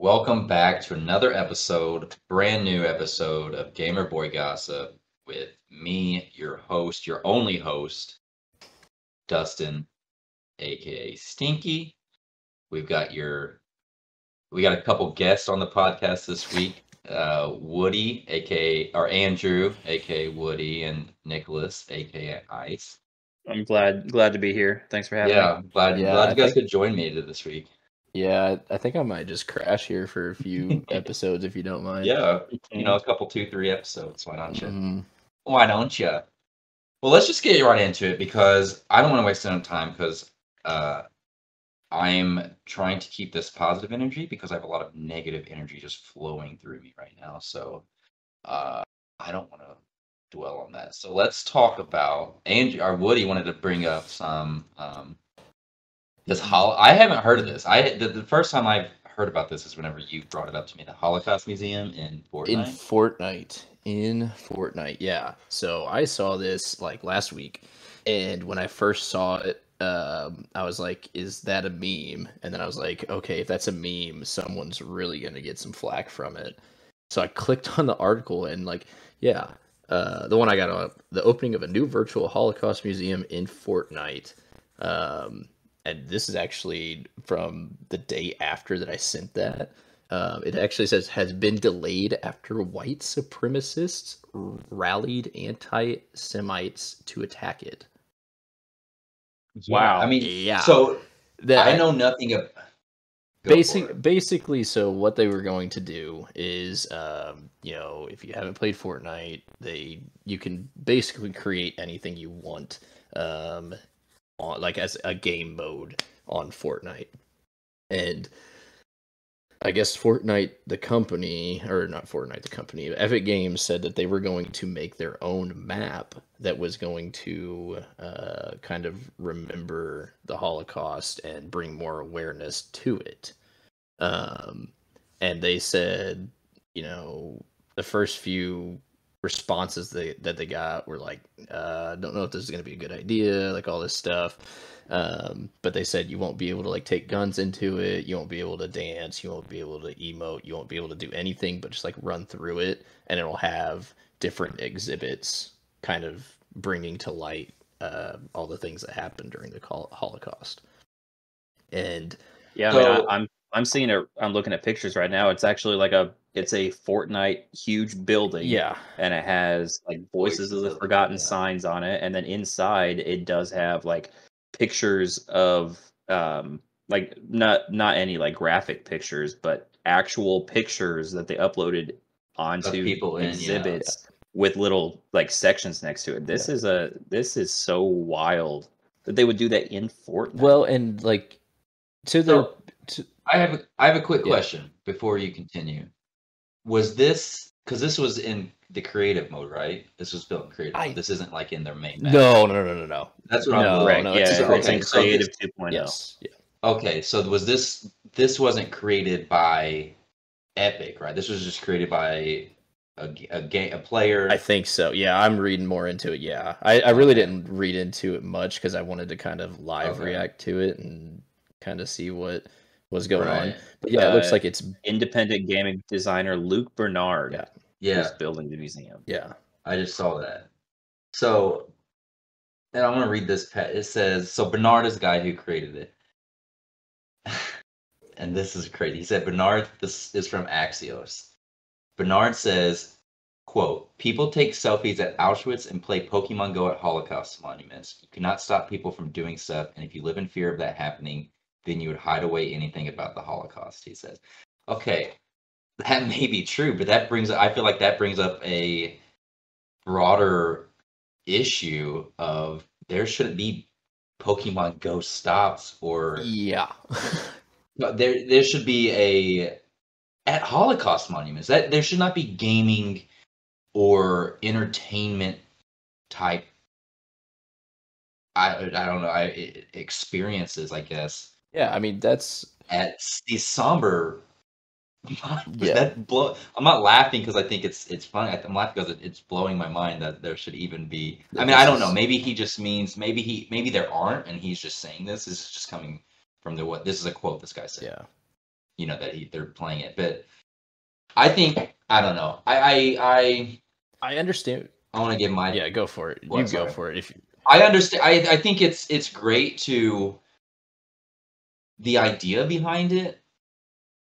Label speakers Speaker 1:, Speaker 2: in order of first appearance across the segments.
Speaker 1: Welcome back to another episode, brand new episode of Gamer Boy Gossip with me, your host, your only host, Dustin, aka Stinky. We've got your we got a couple guests on the podcast this week. Uh, Woody, aka or Andrew, aka Woody, and Nicholas, aka Ice.
Speaker 2: I'm glad glad to be here. Thanks for having
Speaker 1: Yeah,
Speaker 2: me.
Speaker 1: glad
Speaker 3: Yeah,
Speaker 1: glad
Speaker 3: I
Speaker 1: you guys
Speaker 3: think-
Speaker 1: could join me to this week.
Speaker 3: Yeah, I I think I might just crash here for a few episodes if you don't mind.
Speaker 1: Yeah, you know, a couple, two, three episodes. Why don't you?
Speaker 3: Mhm.
Speaker 1: Why don't you? Well, let's just get right into it because I don't want to waste any time because uh, I'm trying to keep this positive energy because I have a lot of negative energy just flowing through me right now. So uh, I don't want to dwell on that. So let's talk about Andrew or Woody wanted to bring up some um, this hol. I haven't heard of this. I the, the first time I've heard about this is whenever you brought it up to me, the Holocaust Museum in Fortnite.
Speaker 3: In Fortnite. In Fortnite, yeah. So I saw this like last week, and when I first saw it, um, I was like, "Is that a meme?" And then I was like, "Okay, if that's a meme, someone's really gonna get some flack from it." So I clicked on the article, and like, yeah, uh, the one I got on the opening of a new virtual Holocaust museum in Fortnite. Um, and this is actually from the day after that I sent that. Um, it actually says has been delayed after white supremacists rallied anti-Semites to attack it.
Speaker 2: Wow.
Speaker 1: I mean,
Speaker 3: Yeah.
Speaker 1: So
Speaker 3: That,
Speaker 1: I know nothing of.
Speaker 3: Basic basically so what they were going to do is um, you know if you haven't played fortnite they you can basically create anything you want um, on, like as a game mode on fortnite. And i guess fortnite the company or not fortnite the company epic games said that they were going to make their own map that was going to uh, kind of remember the holocaust and bring more awareness to it. Um, and they said you know the first few responses they, that they got were like uh, don't know if this is going to be a good idea like all this stuff um, but they said you won't be able to like take guns into it you won't be able to dance you won't be able to emote you won't be able to do anything but just like run through it and it'll have different exhibits kind of bringing to light uh, all the things that happened during the holocaust and
Speaker 2: Yeah, I mean, I, I'm I'm seeing it. I'm looking at pictures right now. It's actually like a it's a Fortnite huge building.
Speaker 3: yeah
Speaker 2: and it has like voices of the
Speaker 1: Voices
Speaker 2: forgotten
Speaker 1: yeah.
Speaker 2: signs on it, and then inside it does have like pictures of um like not not any like graphic pictures, but actual pictures that they uploaded onto
Speaker 1: people in, yeah.
Speaker 2: exhibits with little like sections next to it. This
Speaker 3: Yeah.
Speaker 2: is a this is so wild that they would do that in Fortnite.
Speaker 3: well and like to the
Speaker 1: So-
Speaker 3: to,
Speaker 1: I have a, I have a quick
Speaker 3: Yeah.
Speaker 1: question before you continue. Was this because this was in the creative mode, right? This was built in creative.
Speaker 3: I-
Speaker 1: This isn't like in their main. map.
Speaker 3: no no no no no
Speaker 1: that's what
Speaker 3: no,
Speaker 1: I'm.
Speaker 2: Correct.
Speaker 3: no,
Speaker 2: yeah,
Speaker 3: it's-
Speaker 2: it's,
Speaker 1: okay,
Speaker 2: in
Speaker 1: so this-
Speaker 2: Creative oh. 2.0.
Speaker 3: yes yeah
Speaker 1: Okay, so was this this wasn't created by Epic, right? This was just created by a game a player.
Speaker 3: I think so. Yeah, I'm reading more into it. Yeah, I, I really
Speaker 1: Okay.
Speaker 3: didn't read into it much because I wanted to kind of live
Speaker 1: Okay.
Speaker 3: react to it and kind of see what was going on. But yeah, it looks
Speaker 2: Uh,
Speaker 3: like it's
Speaker 2: Independent gaming designer Luke Bernard
Speaker 3: Yeah.
Speaker 1: yeah,
Speaker 2: is building the museum.
Speaker 3: yeah.
Speaker 1: I just saw that. So, and I'm gonna read this. pa- It says, "So Bernard is the guy who created it." and this is crazy. He said, "Bernard, this is from Axios." Bernard says, "Quote: People take selfies at Auschwitz and play Pokemon Go at Holocaust monuments. You cannot stop people from doing stuff, and if you live in fear of that happening, then you would hide away anything about the Holocaust." He says. Okay, that may be true, but that brings. I feel like that brings up a broader issue of there shouldn't be Pokemon Go stops or
Speaker 3: Yeah.
Speaker 1: but there there should be a at Holocaust monuments that there should not be gaming or entertainment type I I don't know I experiences I guess
Speaker 3: yeah, I mean that's
Speaker 1: at the somber
Speaker 3: Yeah.
Speaker 1: that blow i'm not laughing because i think it's it's funny i'm laughing because it, it's blowing my mind that there should even be i mean i don't know maybe he just means maybe he maybe there aren't and he's just saying this this is just coming from the what this is a quote this guy said
Speaker 3: yeah.
Speaker 1: you know that he, they're playing it. But I think I don't know. I I I,
Speaker 3: I understand.
Speaker 1: I want to give my
Speaker 3: Yeah, go for it.
Speaker 1: What,
Speaker 3: you go for it. If you,
Speaker 1: I understand. I I think it's it's great to. The idea behind it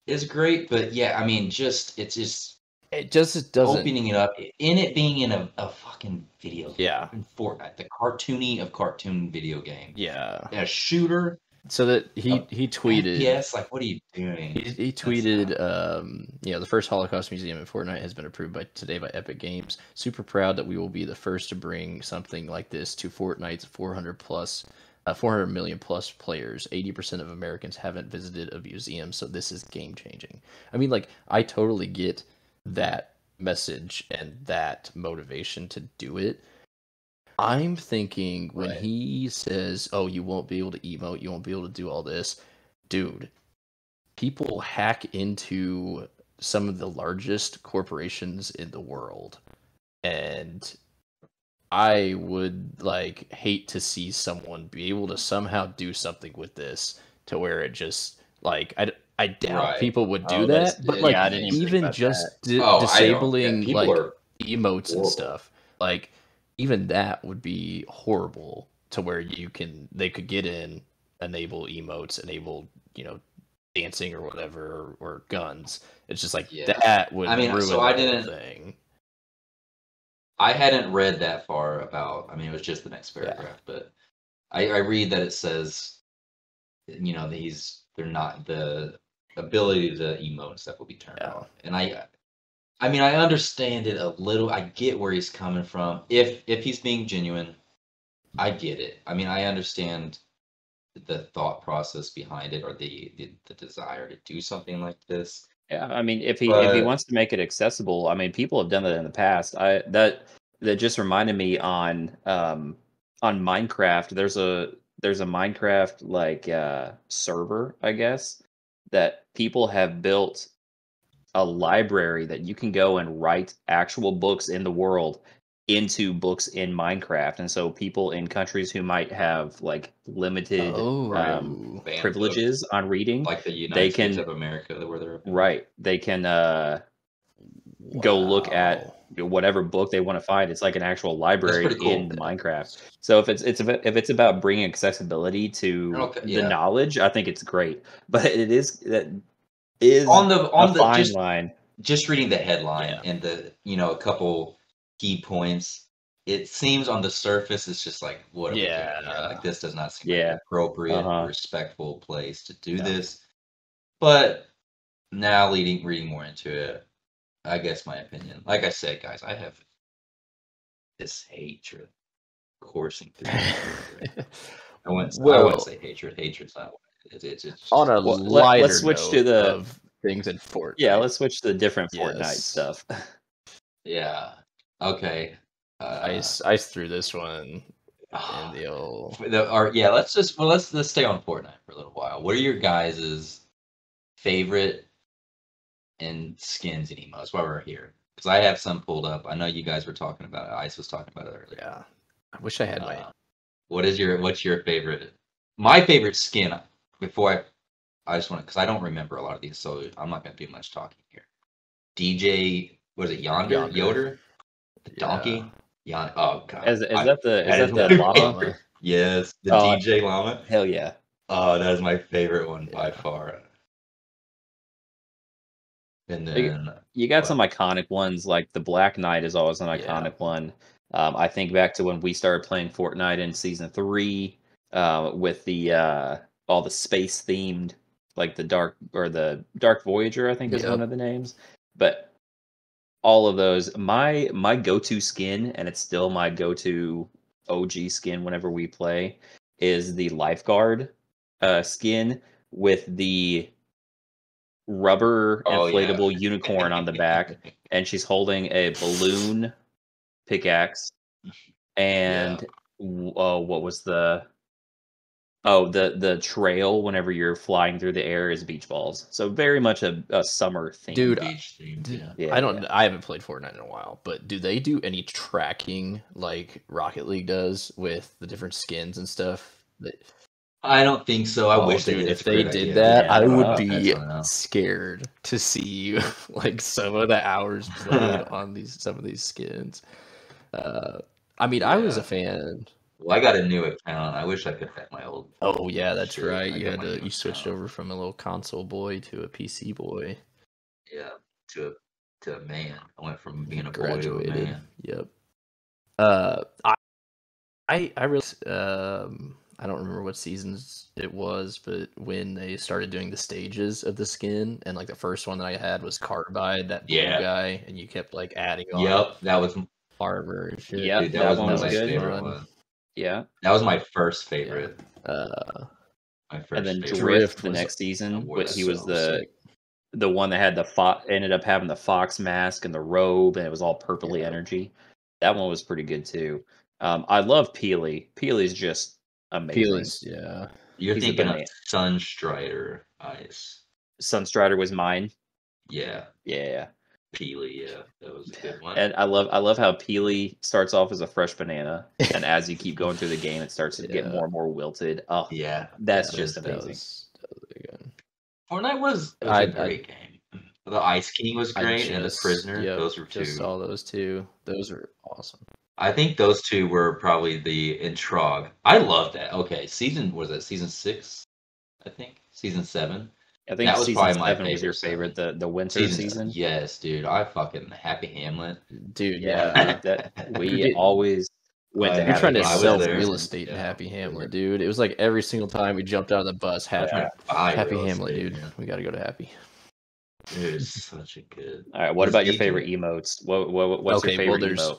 Speaker 1: is great, but yeah, I mean, just it's just
Speaker 3: it just doesn't.
Speaker 1: opening it up in it being in a, a fucking video game.
Speaker 3: Yeah,
Speaker 1: in Fortnite, the cartoony of cartoon video game.
Speaker 3: yeah.
Speaker 1: A shooter.
Speaker 3: So that he
Speaker 1: Uh,
Speaker 3: he tweeted.
Speaker 1: Yes, like what are you doing?
Speaker 3: He, he tweeted, um, you know, the first Holocaust Museum in Fortnite has been approved by today by Epic Games. Super proud that we will be the first to bring something like this to Fortnite's 400 plus, uh, 400 million plus players. 80% of Americans haven't visited a museum, so this is game changing. I mean, like, I totally get that message and that motivation to do it. I'm thinking when
Speaker 1: Right.
Speaker 3: he says, "Oh, you won't be able to emote, you won't be able to do all this," dude. People hack into some of the largest corporations in the world, and I would like hate to see someone be able to somehow do something with this to where it just like I, I doubt
Speaker 1: Right.
Speaker 3: people would do
Speaker 2: Oh,
Speaker 3: that, but
Speaker 1: yeah,
Speaker 3: like
Speaker 1: I didn't even
Speaker 3: even just di-
Speaker 1: Oh, don't- yeah,
Speaker 3: disabling like
Speaker 1: are
Speaker 3: emotes and stuff like even that would be horrible to where you can they could get in enable emotes enable you know dancing or whatever or, or guns. It's just like
Speaker 1: Yeah.
Speaker 3: that would
Speaker 1: I mean,
Speaker 3: ruin
Speaker 1: so I didn't-
Speaker 3: thing
Speaker 1: I hadn't read that far about. I mean, it was just the next
Speaker 3: Yeah.
Speaker 1: paragraph, but I, I read that it says, you know, that he's they're not the ability to emote and stuff will be turned
Speaker 3: Yeah.
Speaker 1: off, and I, I mean, I understand it a little. I get where he's coming from. If if he's being genuine, I get it. I mean, I understand the thought process behind it or the the, the desire to do something like this.
Speaker 2: Yeah, I mean, if he if he wants to make it accessible, I mean, people have done that in the past. I that that just reminded me on um on Minecraft. There's a there's a Minecraft like uh server, I guess, that people have built a library that you can go and write actual books in the world into books in Minecraft. And so people in countries who might have like limited
Speaker 3: oh
Speaker 2: um,
Speaker 1: Banned
Speaker 2: privileges on reading,
Speaker 1: Like the United
Speaker 2: They
Speaker 1: States
Speaker 2: can-
Speaker 1: of America, where they're
Speaker 2: right, they can uh go look at
Speaker 3: Wow.
Speaker 2: you know, whatever book they want to find. It's like an actual library
Speaker 1: cool.
Speaker 2: in the Minecraft. So if it's it's if it's about bringing accessibility to
Speaker 1: Okay,
Speaker 2: the
Speaker 1: yeah.
Speaker 2: knowledge, I think it's great. But it is that is
Speaker 1: on the on the
Speaker 2: fine
Speaker 1: just
Speaker 2: line.
Speaker 1: just reading the headline
Speaker 3: Yeah.
Speaker 1: and the you know a couple key points it seems on the surface it's just like what are we doing here?
Speaker 3: Yeah.
Speaker 1: like this does not seem like
Speaker 2: Yeah.
Speaker 1: an appropriate
Speaker 2: Uh-huh.
Speaker 1: respectful place to do
Speaker 3: Yeah.
Speaker 1: this but now leading reading more into it i guess my opinion like i said guys i have this hatred coursing through me. i wouldn't, I wouldn't say hatred hatred's not it it's, it's just,
Speaker 3: on a
Speaker 2: Well,
Speaker 3: lighter
Speaker 2: let's switch to the-
Speaker 3: things in Fortnite.
Speaker 2: Yeah, let's switch to the different Fortnite
Speaker 3: Yes.
Speaker 2: stuff.
Speaker 1: yeah okay uh,
Speaker 3: ice ice through this one in the old
Speaker 1: the, or yeah, let's just well let's let's stay on Fortnite for a little while. What are your guys' favorite and skins and emotes while we're here? Because I have some pulled up. I know you guys were talking about it. Ice was talking about it earlier.
Speaker 3: yeah. I wish I had my
Speaker 1: Uh, what is your what's your favorite? My favorite skin. Before I, I just want to because I don't remember a lot of these, so I'm not gonna do much talking here. DJ, was it Yonder?
Speaker 3: Yonder.
Speaker 1: Yoder, the donkey.
Speaker 3: Yeah.
Speaker 1: Yon. Oh god.
Speaker 2: Is, is
Speaker 1: I-
Speaker 2: that the is
Speaker 1: that
Speaker 2: that
Speaker 1: is
Speaker 2: the llama?
Speaker 1: favorite. yes, the
Speaker 2: Oh,
Speaker 1: DJ llama.
Speaker 2: Hell yeah.
Speaker 1: Oh, that is my favorite one by far. And then
Speaker 2: You got
Speaker 1: What?
Speaker 2: some iconic ones, like the Black Knight is always an
Speaker 3: Yeah.
Speaker 2: iconic one. Um, I think back to when we started playing Fortnite in season three, uh, with the uh, all the space themed, like the dark or the Dark Voyager, I think is
Speaker 3: Yep.
Speaker 2: one of the names. But all of those, my my go to skin, and it's still my go to OG skin whenever we play, is the lifeguard uh, skin with the rubber
Speaker 1: Oh, yeah.
Speaker 2: inflatable unicorn on the back and she's holding a balloon pickaxe. And w oh what was the oh the the trail whenever you're flying through the air is beach balls so very much a, a summer thing
Speaker 3: Dude,
Speaker 1: beach theme,
Speaker 3: Dude,
Speaker 1: yeah.
Speaker 2: Yeah,
Speaker 3: I don't. I haven't played Fortnite in a while, but do they do any tracking like Rocket League does with the different skins and stuff? That
Speaker 1: I don't think so. I
Speaker 3: Oh,
Speaker 1: wish they did.
Speaker 3: if they did
Speaker 1: idea.
Speaker 3: that,
Speaker 2: Yeah,
Speaker 3: I would
Speaker 1: that's
Speaker 3: be
Speaker 1: I
Speaker 3: scared to see like some of the hours played on these some of these skins. Uh, I mean, I was a fan.
Speaker 1: Well, I got a new account. I wish I could have my old.
Speaker 3: Oh yeah, that's
Speaker 1: Shit,
Speaker 3: right.
Speaker 1: I
Speaker 3: You had to
Speaker 1: new
Speaker 3: you switched
Speaker 1: account.
Speaker 3: over from a little console boy to a PC boy.
Speaker 1: Yeah, to a to a man. I went from being a boy to a man.
Speaker 3: Yep. Uh, I I I really um I don't remember what seasons it was, but when they started doing the stages of the skin, and like the first one that I had was Carbide, that blue
Speaker 1: Yeah.
Speaker 3: guy, and you kept like adding on
Speaker 1: Yep, that was
Speaker 3: armor and shit.
Speaker 2: Yep,
Speaker 1: dude, that,
Speaker 2: that
Speaker 1: was
Speaker 2: one
Speaker 1: one of
Speaker 2: was
Speaker 1: my
Speaker 2: good.
Speaker 1: favorite
Speaker 3: Fun.
Speaker 1: ones.
Speaker 2: Yeah,
Speaker 1: That was my first favorite.
Speaker 3: Uh,
Speaker 1: My first
Speaker 2: and then
Speaker 1: favorite.
Speaker 2: Drift,
Speaker 3: Drift
Speaker 2: the next season,
Speaker 1: was
Speaker 2: but he was
Speaker 3: so
Speaker 2: the
Speaker 3: sick.
Speaker 2: the one that had the fo- ended up having the fox mask and the robe, and it was all purpley
Speaker 3: Yeah.
Speaker 2: energy. That one was pretty good too. Um, I love Peely. Peely's just amazing.
Speaker 3: Feelings, yeah.
Speaker 1: You're
Speaker 2: he's
Speaker 1: thinking of. Sunstrider Ice.
Speaker 2: Sunstrider was mine.
Speaker 1: Yeah,
Speaker 2: Yeah,
Speaker 1: Peely. Yeah, that was a good one.
Speaker 2: and I love I love how Peely starts off as a fresh banana, and as you keep going through the game, it starts to get more and more wilted. Oh,
Speaker 1: yeah,
Speaker 2: that's
Speaker 3: Yeah,
Speaker 2: just
Speaker 3: that
Speaker 2: amazing.
Speaker 3: was- that was.
Speaker 1: Fortnite was, was
Speaker 3: I-
Speaker 1: a
Speaker 3: I-
Speaker 1: great game. The Ice King was
Speaker 3: I
Speaker 1: great, and the Prisoner.
Speaker 3: yep,
Speaker 1: those were two.
Speaker 3: Just saw those two. Those are awesome.
Speaker 1: I think those two were probably the Introg. I love that. Okay, season was that season six? I think season seven.
Speaker 2: I think
Speaker 1: That was probably my
Speaker 2: seven was your
Speaker 1: favorite,
Speaker 2: favorite, the the winter
Speaker 1: Season,
Speaker 2: season.
Speaker 1: Yes, dude. I fucking Happy Hamlet.
Speaker 3: Dude,
Speaker 2: Yeah,
Speaker 3: yeah.
Speaker 2: that we
Speaker 3: Dude,
Speaker 2: always went
Speaker 1: I-
Speaker 2: to
Speaker 3: You're trying to
Speaker 1: I
Speaker 3: sell real estate in
Speaker 1: Yeah.
Speaker 3: Happy Hamlet, dude. It was like every single time we jumped out of the bus, Happy,
Speaker 1: Yeah,
Speaker 3: Happy Hamlet,
Speaker 1: estate,
Speaker 3: dude.
Speaker 1: man.
Speaker 3: We got to go to Happy.
Speaker 1: Dude, it's such a good.
Speaker 2: All right, what about your favorite emotes? What, what what's
Speaker 3: Okay,
Speaker 2: your favorite
Speaker 3: there's-
Speaker 2: emote?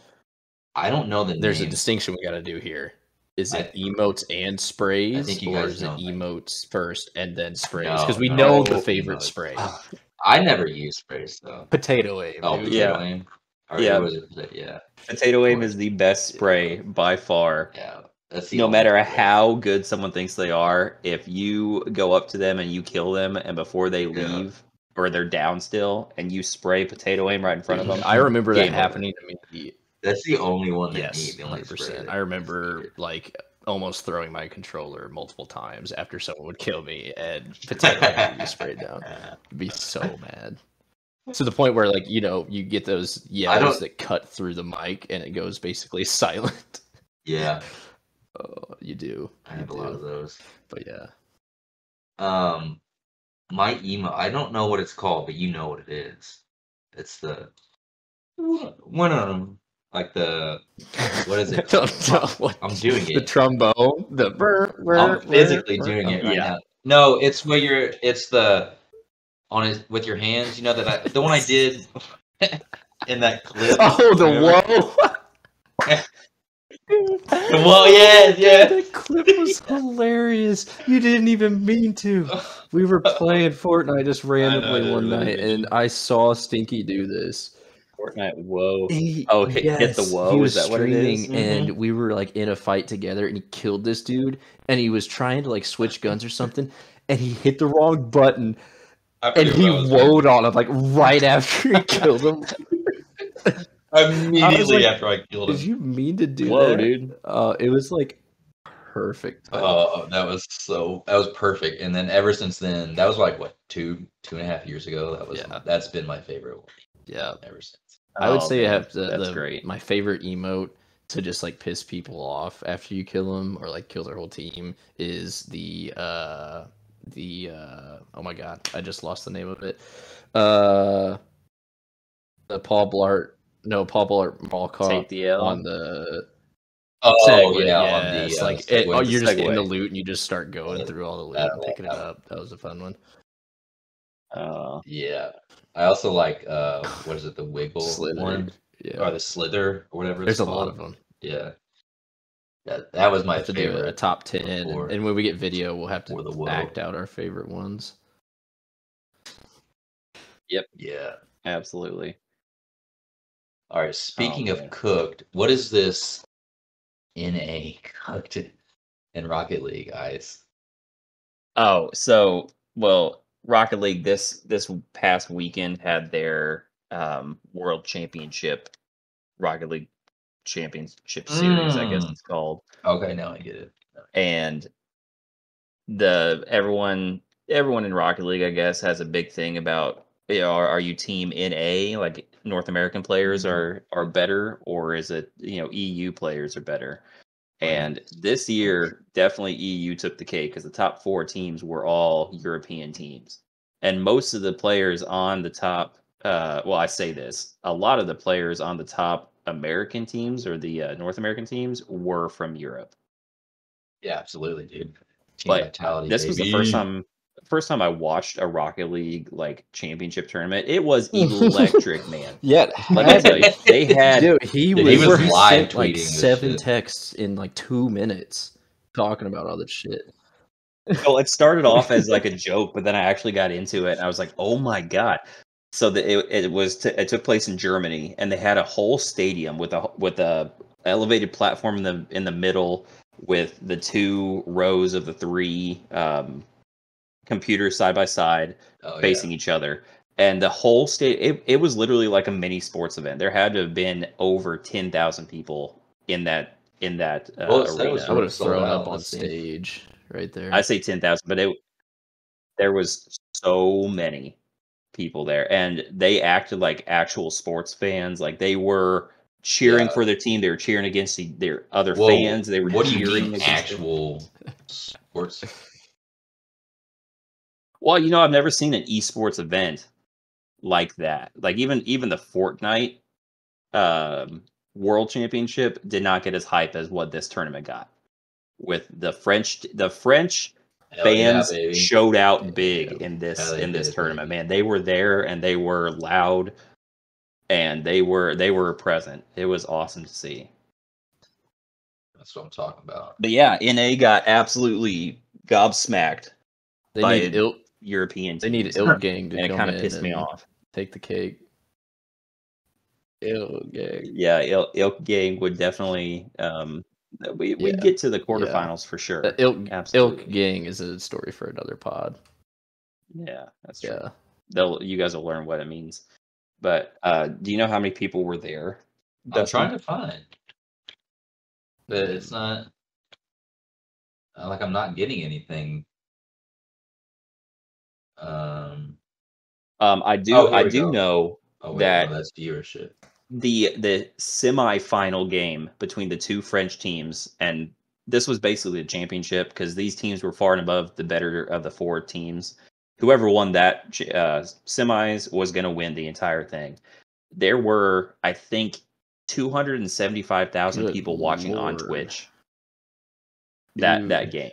Speaker 1: I don't know the
Speaker 3: There's a distinction we got to do here. Is
Speaker 1: I-
Speaker 3: it emotes and sprays,
Speaker 1: think you
Speaker 3: or
Speaker 1: guys
Speaker 3: is it
Speaker 1: know.
Speaker 3: emotes first and then sprays?
Speaker 1: No,
Speaker 3: Because we
Speaker 1: no,
Speaker 3: know the
Speaker 1: emotes.
Speaker 3: favorite spray, ah,
Speaker 1: I never use sprays though.
Speaker 3: potato aim.
Speaker 1: Oh, potato
Speaker 2: Yeah.
Speaker 1: aim? Or
Speaker 2: Yeah.
Speaker 1: was it- yeah,
Speaker 2: Potato aim is the best spray by far.
Speaker 1: yeah. That's the
Speaker 2: No matter
Speaker 1: spray.
Speaker 2: how good someone thinks they are, if you go up to them and you kill them, and before they
Speaker 1: Yeah.
Speaker 2: leave or they're down still, and you spray potato aim right in front of them,
Speaker 3: I remember that happening to me.
Speaker 1: That's the only one that
Speaker 3: Yes,
Speaker 1: need. The only
Speaker 3: hundred percent. I remember like almost throwing my controller multiple times after someone would kill me and potato would be sprayed down. I'd be so mad. To the point where like you know you get those yells that cut through the mic and it goes basically silent.
Speaker 1: Yeah,
Speaker 3: Oh, you do.
Speaker 1: I
Speaker 3: You
Speaker 1: have a lot of those.
Speaker 3: But yeah,
Speaker 1: Um, my emo. I don't know what it's called, but you know what it is. It's the one of them, like the. What is it?
Speaker 3: Don't know what-
Speaker 1: I'm doing it.
Speaker 3: The trombone. The burr, brr,
Speaker 1: I'm physically
Speaker 3: brr.
Speaker 1: doing it right
Speaker 2: Yeah.
Speaker 1: now. No, it's where you're. It's the on it with your hands. You know that I the one I did in that clip.
Speaker 3: Oh, the whoa!
Speaker 1: Well, yeah, yeah.
Speaker 3: The oh, clip was hilarious. You didn't even mean to. We were playing Fortnite just randomly
Speaker 1: I
Speaker 3: one night, and I saw Stinky do this.
Speaker 2: Fortnite. Whoa!
Speaker 3: He-
Speaker 2: Oh, hit- hit the whoa,
Speaker 3: He
Speaker 2: is
Speaker 3: was
Speaker 2: that what it is?
Speaker 3: streaming, and we were like in a fight together, and he killed this dude, and he was trying to like switch guns or something, and he hit the wrong button, and he
Speaker 1: what I
Speaker 3: woed on him like right after he killed him.
Speaker 1: doing. immediately
Speaker 3: like,
Speaker 1: after I killed him.
Speaker 3: Did you mean to do
Speaker 2: Whoa,
Speaker 3: that,
Speaker 2: dude!
Speaker 3: Uh, it was like perfect.
Speaker 1: Oh, that was so that was perfect. And then ever since then, that was like what two two and a half years ago. That was
Speaker 3: Yeah.
Speaker 1: that's been my favorite one
Speaker 3: yeah,
Speaker 1: ever since.
Speaker 3: I would
Speaker 2: Oh,
Speaker 3: say I have the,
Speaker 2: That's
Speaker 3: the
Speaker 2: great.
Speaker 3: my favorite emote to just like piss people off after you kill them or like kill their whole team is the uh the uh oh my god I just lost the name of it uh the Paul Blart no Paul Blart call
Speaker 2: Take the L.
Speaker 3: on the
Speaker 1: Oh
Speaker 3: Segway,
Speaker 1: yeah,
Speaker 3: yeah,
Speaker 1: on the uh,
Speaker 3: like it, oh, you're just in the loot and you just start going through all the loot and picking it up. That was a fun one.
Speaker 2: Uh,
Speaker 1: Yeah, I also like uh, what is it, the Wiggle
Speaker 3: Slither.
Speaker 1: one
Speaker 3: Yeah,
Speaker 1: or the Slither or whatever.
Speaker 3: there's
Speaker 1: it's
Speaker 3: a lot of them.
Speaker 1: Yeah, that that was my
Speaker 3: have to do a top ten, and,
Speaker 1: before-
Speaker 3: and when we get video, we'll have to
Speaker 1: the
Speaker 3: act out our favorite ones. Yep.
Speaker 1: Yeah.
Speaker 2: absolutely.
Speaker 1: All right. Speaking
Speaker 2: Oh,
Speaker 1: of cooked, what is this in a cooked in Rocket League, guys?
Speaker 2: Oh, so well, Rocket League this this past weekend had their um, World Championship Rocket League Championship Series, I guess
Speaker 1: Mm.
Speaker 2: it's called,
Speaker 1: Okay, now I get it.
Speaker 2: and the everyone everyone in Rocket League, I guess, has a big thing about you know, are, are you team NA like North American players
Speaker 1: Mhm.
Speaker 2: are are better, or is it you know EU players are better? And this year, definitely EU took the cake because the top four teams were all European teams, and most of the players on the top. Uh, well, I say this: a lot of the players on the top American teams or the uh, North American teams were from Europe.
Speaker 1: Yeah, absolutely, dude. Team
Speaker 2: this was the first time first time I watched a Rocket League like championship tournament. It was electric, man.
Speaker 3: Yeah,
Speaker 2: Let me tell you, they had
Speaker 3: Dude, he
Speaker 1: Dude,
Speaker 3: was,
Speaker 1: he was
Speaker 3: he
Speaker 1: live
Speaker 3: sent like seven
Speaker 1: shit.
Speaker 3: texts in like two minutes talking about all this shit.
Speaker 2: well, it started off as like a joke, but then I actually got into it and I was like, "Oh my god." So the, it, it was t- it took place in Germany and they had a whole stadium with a with a elevated platform in the in the middle with the two rows of the three um, computers side by side
Speaker 1: Oh, yeah.
Speaker 2: facing each other. And the whole state, it, it was literally like a mini sports event. There had to have been over 10,000 people in that in that uh,
Speaker 1: Well, it said
Speaker 2: arena.
Speaker 1: was
Speaker 3: I would have thrown up on stage right there.
Speaker 2: I say 10,000, but it there was so many people there and they acted like actual sports fans. Like they were cheering
Speaker 1: Yeah.
Speaker 2: for their team, they were cheering against the, their other
Speaker 1: Whoa,
Speaker 2: fans, they were
Speaker 1: What do you
Speaker 2: cheering
Speaker 1: mean
Speaker 2: against them.
Speaker 1: actual sports?
Speaker 2: Well, you know, I've never seen an esports event like that. Like even even the Fortnite um, World Championship did not get as hype as what this tournament got. With the French, the French
Speaker 1: Hell
Speaker 2: fans
Speaker 1: baby.
Speaker 2: showed out big
Speaker 3: yeah.
Speaker 2: in this
Speaker 1: Hell,
Speaker 2: in this
Speaker 1: did,
Speaker 2: tournament.
Speaker 1: baby.
Speaker 2: Man, they were there and they were loud, and they were they were present. It was awesome to see.
Speaker 1: That's what I'm talking about.
Speaker 2: But yeah, NA got absolutely gobsmacked
Speaker 3: they
Speaker 2: by
Speaker 3: need ilk.
Speaker 2: European.
Speaker 3: They need
Speaker 2: teams.
Speaker 3: ilk gang to
Speaker 2: and it kind of pissed me off.
Speaker 3: Take the cake. Ilk gang.
Speaker 2: yeah, Il- Ilk Gang would definitely um we we'd
Speaker 3: Yeah.
Speaker 2: get to the quarterfinals for sure.
Speaker 3: Uh, ilk
Speaker 2: Absolutely.
Speaker 3: ilk gang is a story for another pod.
Speaker 2: yeah, that's true.
Speaker 3: Yeah.
Speaker 2: They'll you guys will learn what it means. But uh do you know how many people were there?
Speaker 1: I'm
Speaker 2: Dustin?
Speaker 1: trying to find, but it's not. uh, Like I'm not getting anything. Um.
Speaker 2: Um I do
Speaker 1: Oh,
Speaker 2: I do
Speaker 1: go.
Speaker 2: know
Speaker 1: Oh wait,
Speaker 2: That-
Speaker 1: no, that's viewership.
Speaker 2: the the semi-final game between the two French teams and this was basically the championship because these teams were far and above the better of the four teams. Whoever won that uh, semis was going to win the entire thing. There were, I think, two hundred and seventy-five thousand
Speaker 3: Good
Speaker 2: people watching on. Twitch. That that game,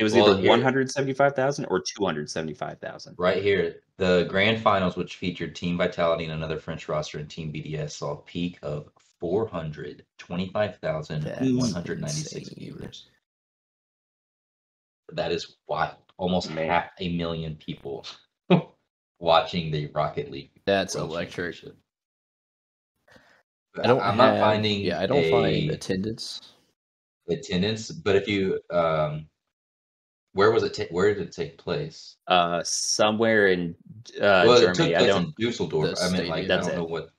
Speaker 2: it was
Speaker 1: Well,
Speaker 2: either one hundred seventy-five thousand or two hundred seventy-five thousand.
Speaker 1: Right here, the grand finals, which featured Team Vitality and another French roster, and Team BDS, saw a peak of 425,196
Speaker 3: insane.
Speaker 1: viewers. That is wild. Almost
Speaker 2: Man.
Speaker 1: half a million people watching the Rocket League.
Speaker 3: That's electric. I don't
Speaker 1: I'm
Speaker 3: have,
Speaker 1: not finding
Speaker 3: Yeah, I don't find attendance.
Speaker 1: attendance, but if you um, where was it? Ta- where did it take place?
Speaker 2: Uh, somewhere in uh,
Speaker 1: well, it took
Speaker 2: Germany. I don't.
Speaker 1: in Dusseldorf. I mean, like
Speaker 3: stadium.
Speaker 1: I don't
Speaker 2: it.
Speaker 1: know what.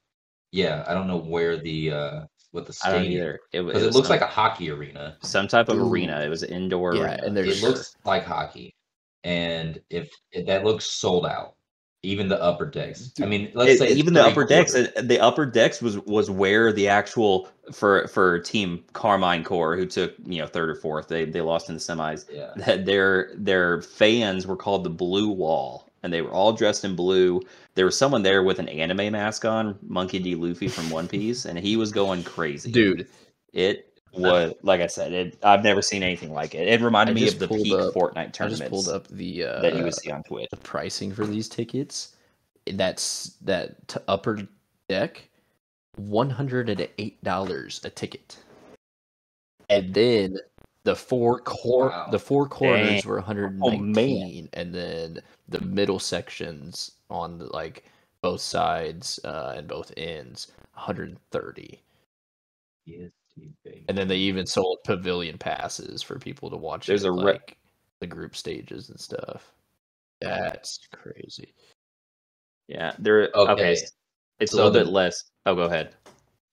Speaker 1: Yeah, I don't know where the uh what the
Speaker 2: I don't
Speaker 1: stadium
Speaker 2: either. It,
Speaker 1: because it, looks
Speaker 2: some-
Speaker 1: like a hockey arena.
Speaker 2: some type of
Speaker 3: Ooh.
Speaker 2: arena. It was an indoor
Speaker 3: Yeah,
Speaker 2: arena.
Speaker 3: and there's-
Speaker 1: It
Speaker 3: sure.
Speaker 1: looks like hockey, and if, if that looks sold out, even the upper decks. I mean, let's
Speaker 2: It-
Speaker 1: say
Speaker 2: even the upper decks.
Speaker 1: quarters.
Speaker 2: uh, The upper decks was was where the actual for for Team Karmine Corp, who took you know third or fourth. They they lost in the semis.
Speaker 1: Yeah,
Speaker 2: That their their fans were called the Blue Wall, and they were all dressed in blue. There was someone there with an anime mask on, Monkey D. Luffy from One Piece, and he was going crazy.
Speaker 3: Dude,
Speaker 2: it was like I said. It I've never seen anything like it. It reminded
Speaker 3: I
Speaker 2: me of the peak
Speaker 3: up-
Speaker 2: Fortnite
Speaker 3: I just pulled up the uh,
Speaker 2: that you would see on Twitch.
Speaker 3: the pricing for these tickets. That's that t- upper deck, one hundred and eight dollars a ticket, and then the four core
Speaker 1: Wow.
Speaker 3: the four corners
Speaker 2: Dang.
Speaker 3: were one hundred
Speaker 2: Oh,
Speaker 3: nineteen, and then the middle sections on the, like both sides uh, and both ends one hundred thirty. And then they even sold pavilion passes for people to watch.
Speaker 2: There's
Speaker 3: it,
Speaker 2: a re-
Speaker 3: like the group stages and stuff. That's crazy.
Speaker 2: Yeah, there. Okay,
Speaker 1: Okay,
Speaker 2: it's
Speaker 1: so
Speaker 2: a little
Speaker 1: the-
Speaker 2: bit less. Oh, go ahead.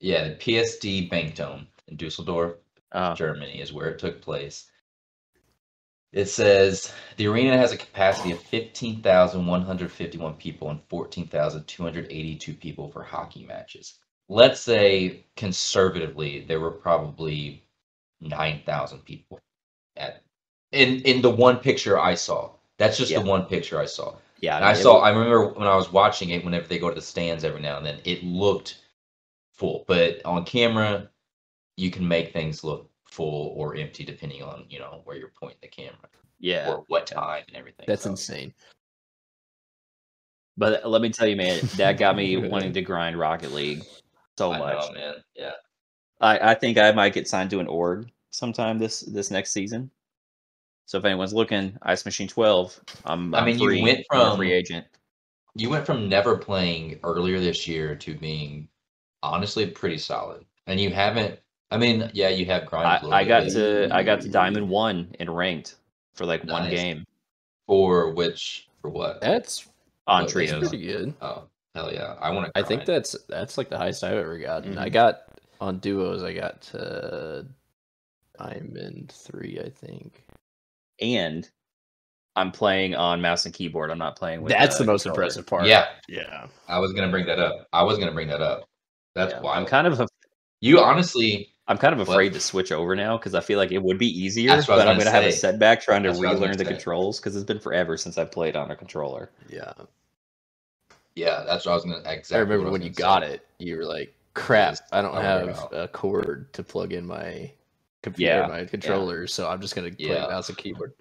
Speaker 1: yeah. The PSD Bank Dome in Dusseldorf,
Speaker 2: Uh,
Speaker 1: Germany, is where it took place. It says the arena has a capacity of 15,151 people and 14,282 people for hockey matches. Let's say conservatively there were probably 9,000 people at in in the one picture I saw. That's just
Speaker 2: Yeah.
Speaker 1: the one picture I saw.
Speaker 2: Yeah,
Speaker 1: And I
Speaker 2: mean, it
Speaker 1: saw.
Speaker 2: wa-
Speaker 1: I remember when I was watching it. Whenever they go to the stands every now and then, it looked full. But on camera, you can make things look full or empty depending on you know where you're pointing the camera
Speaker 2: yeah.
Speaker 1: or what time and everything.
Speaker 3: That's
Speaker 1: So,
Speaker 3: insane.
Speaker 2: But let me tell you, man, that got me wanting to grind Rocket League so
Speaker 1: I
Speaker 2: much.
Speaker 1: know, man. Yeah.
Speaker 2: I, I think I might get signed to an org sometime this this next season. So if anyone's looking, Ice Machine 12, I'm,
Speaker 1: I
Speaker 2: I'm
Speaker 1: mean, you
Speaker 2: free.
Speaker 1: went
Speaker 2: I'm a
Speaker 1: from-
Speaker 2: free agent.
Speaker 1: You went from never playing earlier this year to being honestly pretty solid, and you haven't. I mean, yeah, you have
Speaker 2: I,
Speaker 1: grinded. a little
Speaker 2: I got
Speaker 1: but
Speaker 2: to I got to Diamond One in ranked for like one game
Speaker 1: for which for what?
Speaker 3: That's
Speaker 2: on
Speaker 1: Oh,
Speaker 2: trios.
Speaker 3: pretty good.
Speaker 1: Oh hell yeah! I want to.
Speaker 3: I think that's that's like the highest I've ever gotten. I
Speaker 2: Mhm.
Speaker 3: got on duos. I got to diamond three, I think.
Speaker 2: And I'm playing on mouse and keyboard. I'm not playing with.
Speaker 3: That's
Speaker 2: uh,
Speaker 3: the most
Speaker 2: controller.
Speaker 3: impressive part.
Speaker 1: Yeah,
Speaker 3: yeah.
Speaker 1: I was gonna bring that up. I was gonna bring that up. That's
Speaker 2: Yeah,
Speaker 1: wild.
Speaker 2: I'm kind of a,
Speaker 1: you honestly,
Speaker 2: I'm kind of
Speaker 1: What?
Speaker 2: afraid to switch over now because I feel like it would be easier,
Speaker 1: That's what I was
Speaker 2: but I'm
Speaker 1: gonna
Speaker 2: gonna have a setback trying to
Speaker 1: That's what
Speaker 2: relearn the
Speaker 1: say.
Speaker 2: controls because it's been forever since I've played on a controller.
Speaker 3: Yeah.
Speaker 1: Yeah, that's what I was gonna exactly.
Speaker 3: I
Speaker 1: what
Speaker 3: remember
Speaker 1: was
Speaker 3: when you
Speaker 1: gonna
Speaker 3: got
Speaker 1: say.
Speaker 3: it, you were like, "Crap! I don't have a cord to plug in my computer,
Speaker 2: Yeah,
Speaker 3: my controller, so I'm just gonna play
Speaker 1: Yeah.
Speaker 3: mouse and keyboard."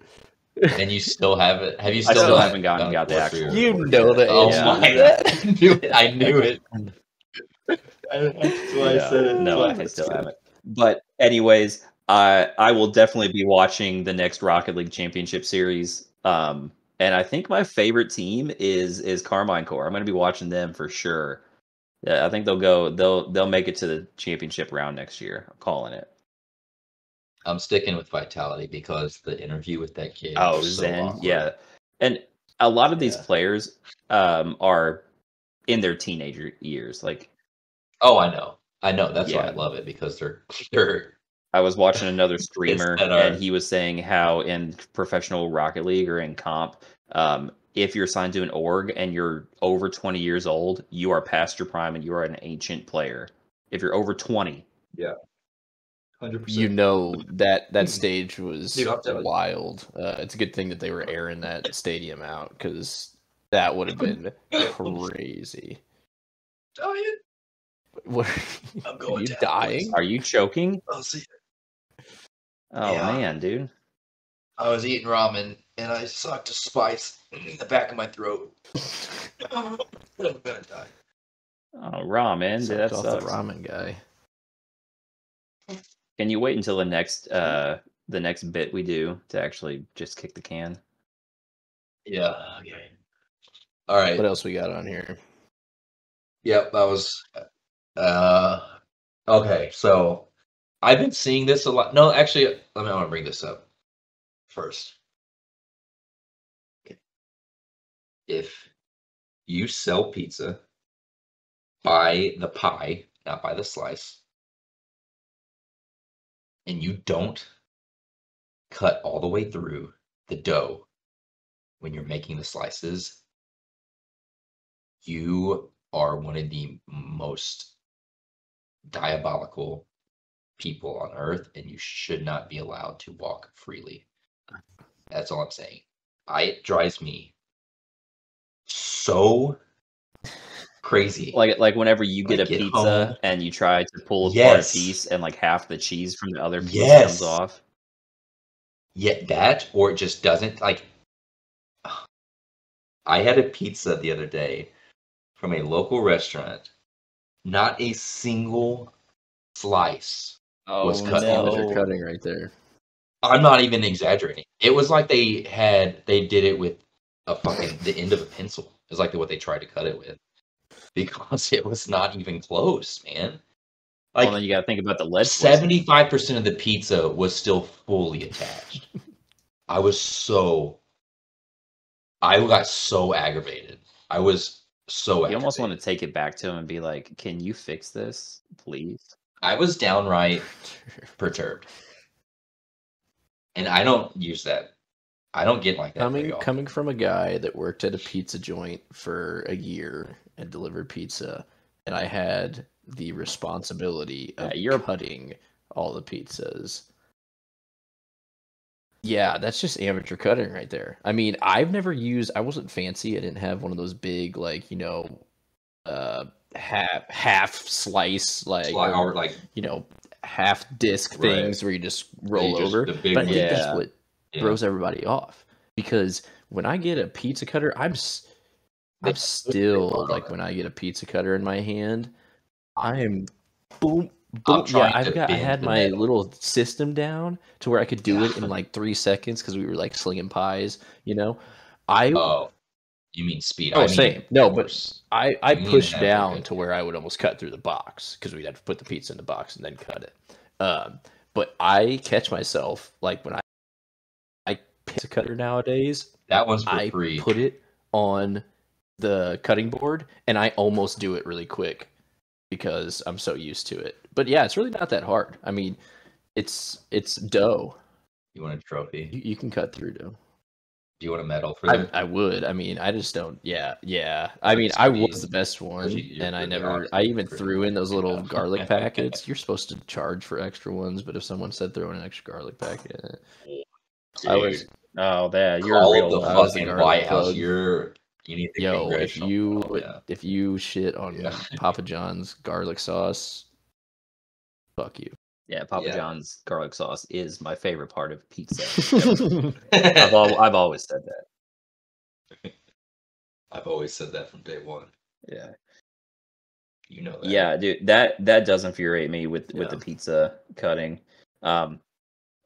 Speaker 1: And you still have it? Have you
Speaker 2: I
Speaker 1: still?
Speaker 2: still haven't gotten- got the actual-
Speaker 3: You know the
Speaker 1: Oh
Speaker 2: Yeah.
Speaker 1: my! I knew it. I knew it. That's why
Speaker 2: Yeah, no, I still haven't. But anyways, I I will definitely be watching the next Rocket League Championship Series. Um, and I think my favorite team is is Karmine Corp. I'm going to be watching them for sure. Yeah, I think they'll go. They'll they'll make it to the championship round next year. I'm calling it.
Speaker 1: I'm sticking with Vitality because the interview with that kid.
Speaker 2: Oh,
Speaker 1: was so
Speaker 2: Zen, yeah. And a lot of these
Speaker 3: Yeah.
Speaker 2: players um, are in their teenager years. Like
Speaker 1: Oh, I know. I know. That's why I love it because they're they're
Speaker 2: I was watching another streamer, and he was saying how in professional Rocket League or in comp, um, if you're signed to an org and you're over 20 years old, you are past your prime and you are an ancient player. If you're over 20,
Speaker 1: hundred
Speaker 3: You know that that stage was
Speaker 1: Dude, I'll tell you.
Speaker 3: wild. Uh, it's a good thing that they were airing that stadium out because that would have been crazy.
Speaker 1: dying.
Speaker 3: What,
Speaker 1: I'm
Speaker 3: are
Speaker 1: going
Speaker 3: you
Speaker 1: down,
Speaker 3: dying?
Speaker 2: are you choking?
Speaker 1: I'll see.
Speaker 2: Oh
Speaker 1: Yeah.
Speaker 2: man, dude.
Speaker 1: I was eating ramen and I sucked a spice in the back of my throat. I'm gonna die.
Speaker 2: Oh, ramen, dude,
Speaker 3: Sucked
Speaker 2: that sucks.
Speaker 3: the ramen guy.
Speaker 2: Can you wait until the next uh the next bit we do to actually just kick the can?
Speaker 1: Yeah. Okay. All right.
Speaker 3: What else we got on here?
Speaker 1: Yep, that was uh okay, so I've been seeing this a lot. No, actually, let me I want to bring this up first. If you sell pizza, buy the pie, not by the slice, and you don't cut all the way through the dough when you're making the slices, you are one of the most diabolical people on earth and you should not be allowed to walk freely. That's all I'm saying. I it drives me so crazy.
Speaker 2: Like like whenever you get
Speaker 1: Like,
Speaker 2: a
Speaker 1: get
Speaker 2: pizza
Speaker 1: home.
Speaker 2: and you try to pull apart
Speaker 1: Yes.
Speaker 2: a piece and like half the cheese from the other piece
Speaker 1: Yes.
Speaker 2: comes off.
Speaker 1: Yet that or it just doesn't like I had a pizza the other day from a local restaurant. Not a single slice.
Speaker 2: Oh
Speaker 1: Was cut
Speaker 3: That's
Speaker 1: off.
Speaker 3: amateur cutting right there.
Speaker 1: I'm not even exaggerating. It was like they had they did it with a fucking the end of a pencil. It's like what they tried to cut it with. Because it was not even close, man.
Speaker 2: well,
Speaker 1: Like
Speaker 2: then you got to think about the lead.
Speaker 1: Seventy-five percent of the pizza was still fully attached. I was so, I got so aggravated. I was so.
Speaker 2: You almost want to take it back to him and be like, "Can you fix this, please?"
Speaker 1: I was downright perturbed, and I don't use that I don't get like that.
Speaker 3: coming coming from a guy that worked at a pizza joint for a year and delivered pizza, and I had the responsibility of
Speaker 2: Yeah, you're-
Speaker 3: cutting all the pizzas. Yeah, that's just amateur cutting right there. I mean, I've never used. I wasn't fancy. I didn't have one of those big, like you know, uh, half half slice like
Speaker 1: Sli-
Speaker 3: or,
Speaker 1: like
Speaker 3: you know half disc
Speaker 1: Right.
Speaker 3: things where you just roll
Speaker 1: just-
Speaker 3: over. but I think that's what
Speaker 1: yeah.
Speaker 3: throws everybody off because when I get a pizza cutter, I'm I'm still like when I get a pizza cutter in my hand, I am boom boom. Yeah, I've got I had my
Speaker 1: metal.
Speaker 3: little system down to where I could do it in like three seconds because we were like slinging pies, you know. I
Speaker 1: Oh, you mean speed?
Speaker 3: Oh,
Speaker 1: I mean,
Speaker 3: same. No, but. I, I
Speaker 1: You need to
Speaker 3: pushed down to where I would almost cut through the box because we'd have to put the pizza in the box and then cut it. Um, but I catch myself like when I I pizza cutter nowadays,
Speaker 1: that one's for
Speaker 3: I
Speaker 1: free.
Speaker 3: put it on the cutting board and I almost do it really quick because I'm so used to it. But yeah, it's really not that hard. I mean, it's it's dough.
Speaker 1: you want a trophy?
Speaker 3: You, you can cut through dough.
Speaker 1: Do you want a medal for
Speaker 3: I,
Speaker 1: that?
Speaker 3: I would. I mean, I just don't. Yeah, yeah. I mean, I was the best one, and I never. I even threw in those little garlic packets. You're supposed to charge for extra ones, but if someone said throw in an extra garlic packet, eh. I was.
Speaker 2: Oh, that you're a real
Speaker 1: the
Speaker 3: I
Speaker 1: fucking
Speaker 3: garlic
Speaker 1: White House.
Speaker 3: plug.
Speaker 1: You're you need the
Speaker 3: Yo, if you
Speaker 1: oh, yeah.
Speaker 3: if you shit on
Speaker 1: Yeah.
Speaker 3: Papa John's garlic sauce, fuck you.
Speaker 2: Yeah, Papa
Speaker 1: Yeah.
Speaker 2: John's garlic sauce is my favorite part of pizza. I've, al- I've always said that.
Speaker 1: I've always said that from day one.
Speaker 2: Yeah.
Speaker 1: You know that.
Speaker 2: Yeah, dude, that that does infuriate me with with the pizza cutting. Um,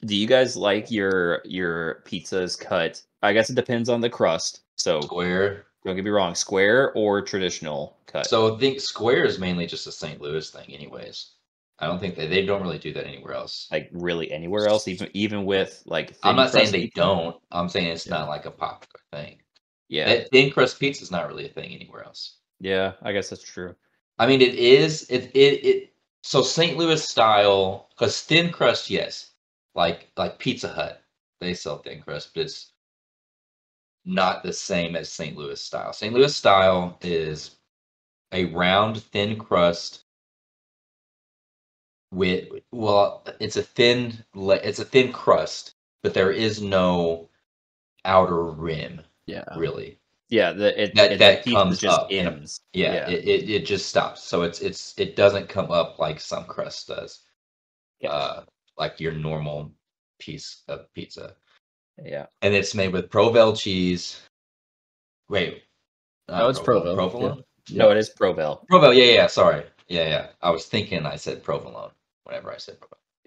Speaker 2: do you guys like your your pizzas cut? I guess it depends on the crust. So
Speaker 1: Square.
Speaker 2: don't get me wrong, square or traditional cut.
Speaker 1: So I think square is mainly just a St. Louis thing, anyways. I don't think they they don't really do that anywhere else.
Speaker 2: like really anywhere else, even even with like
Speaker 1: I'm not saying they
Speaker 2: pizza?
Speaker 1: don't. I'm saying it's
Speaker 3: Yeah.
Speaker 1: not like a popular thing.
Speaker 2: Yeah,
Speaker 1: That thin crust pizza is not really a thing anywhere else.
Speaker 2: yeah, I guess that's true.
Speaker 1: I mean, it is. It it it. So St. Louis style, because thin crust, yes, like like Pizza Hut, they sell thin crust, but it's not the same as St. Louis style. St. Louis style is a round, thin crust with well, it's a thin, it's a thin crust, but there is no outer rim
Speaker 3: Yeah.
Speaker 1: really.
Speaker 2: Yeah, the it,
Speaker 1: That-
Speaker 2: it,
Speaker 1: that comes
Speaker 2: just
Speaker 1: up in a- Yeah,
Speaker 2: Yeah.
Speaker 1: It, it it just stops. So it's it's it doesn't come up like some crust does.
Speaker 2: Yeah.
Speaker 1: Uh, like your normal piece of pizza,
Speaker 2: yeah.
Speaker 1: and it's made with Provel cheese. Wait,
Speaker 3: No, it's Provel,
Speaker 1: Provolone.
Speaker 2: No, it is Provel.
Speaker 1: Provel. Yeah, yeah. Sorry. Yeah, yeah. I was thinking I said provolone whenever I said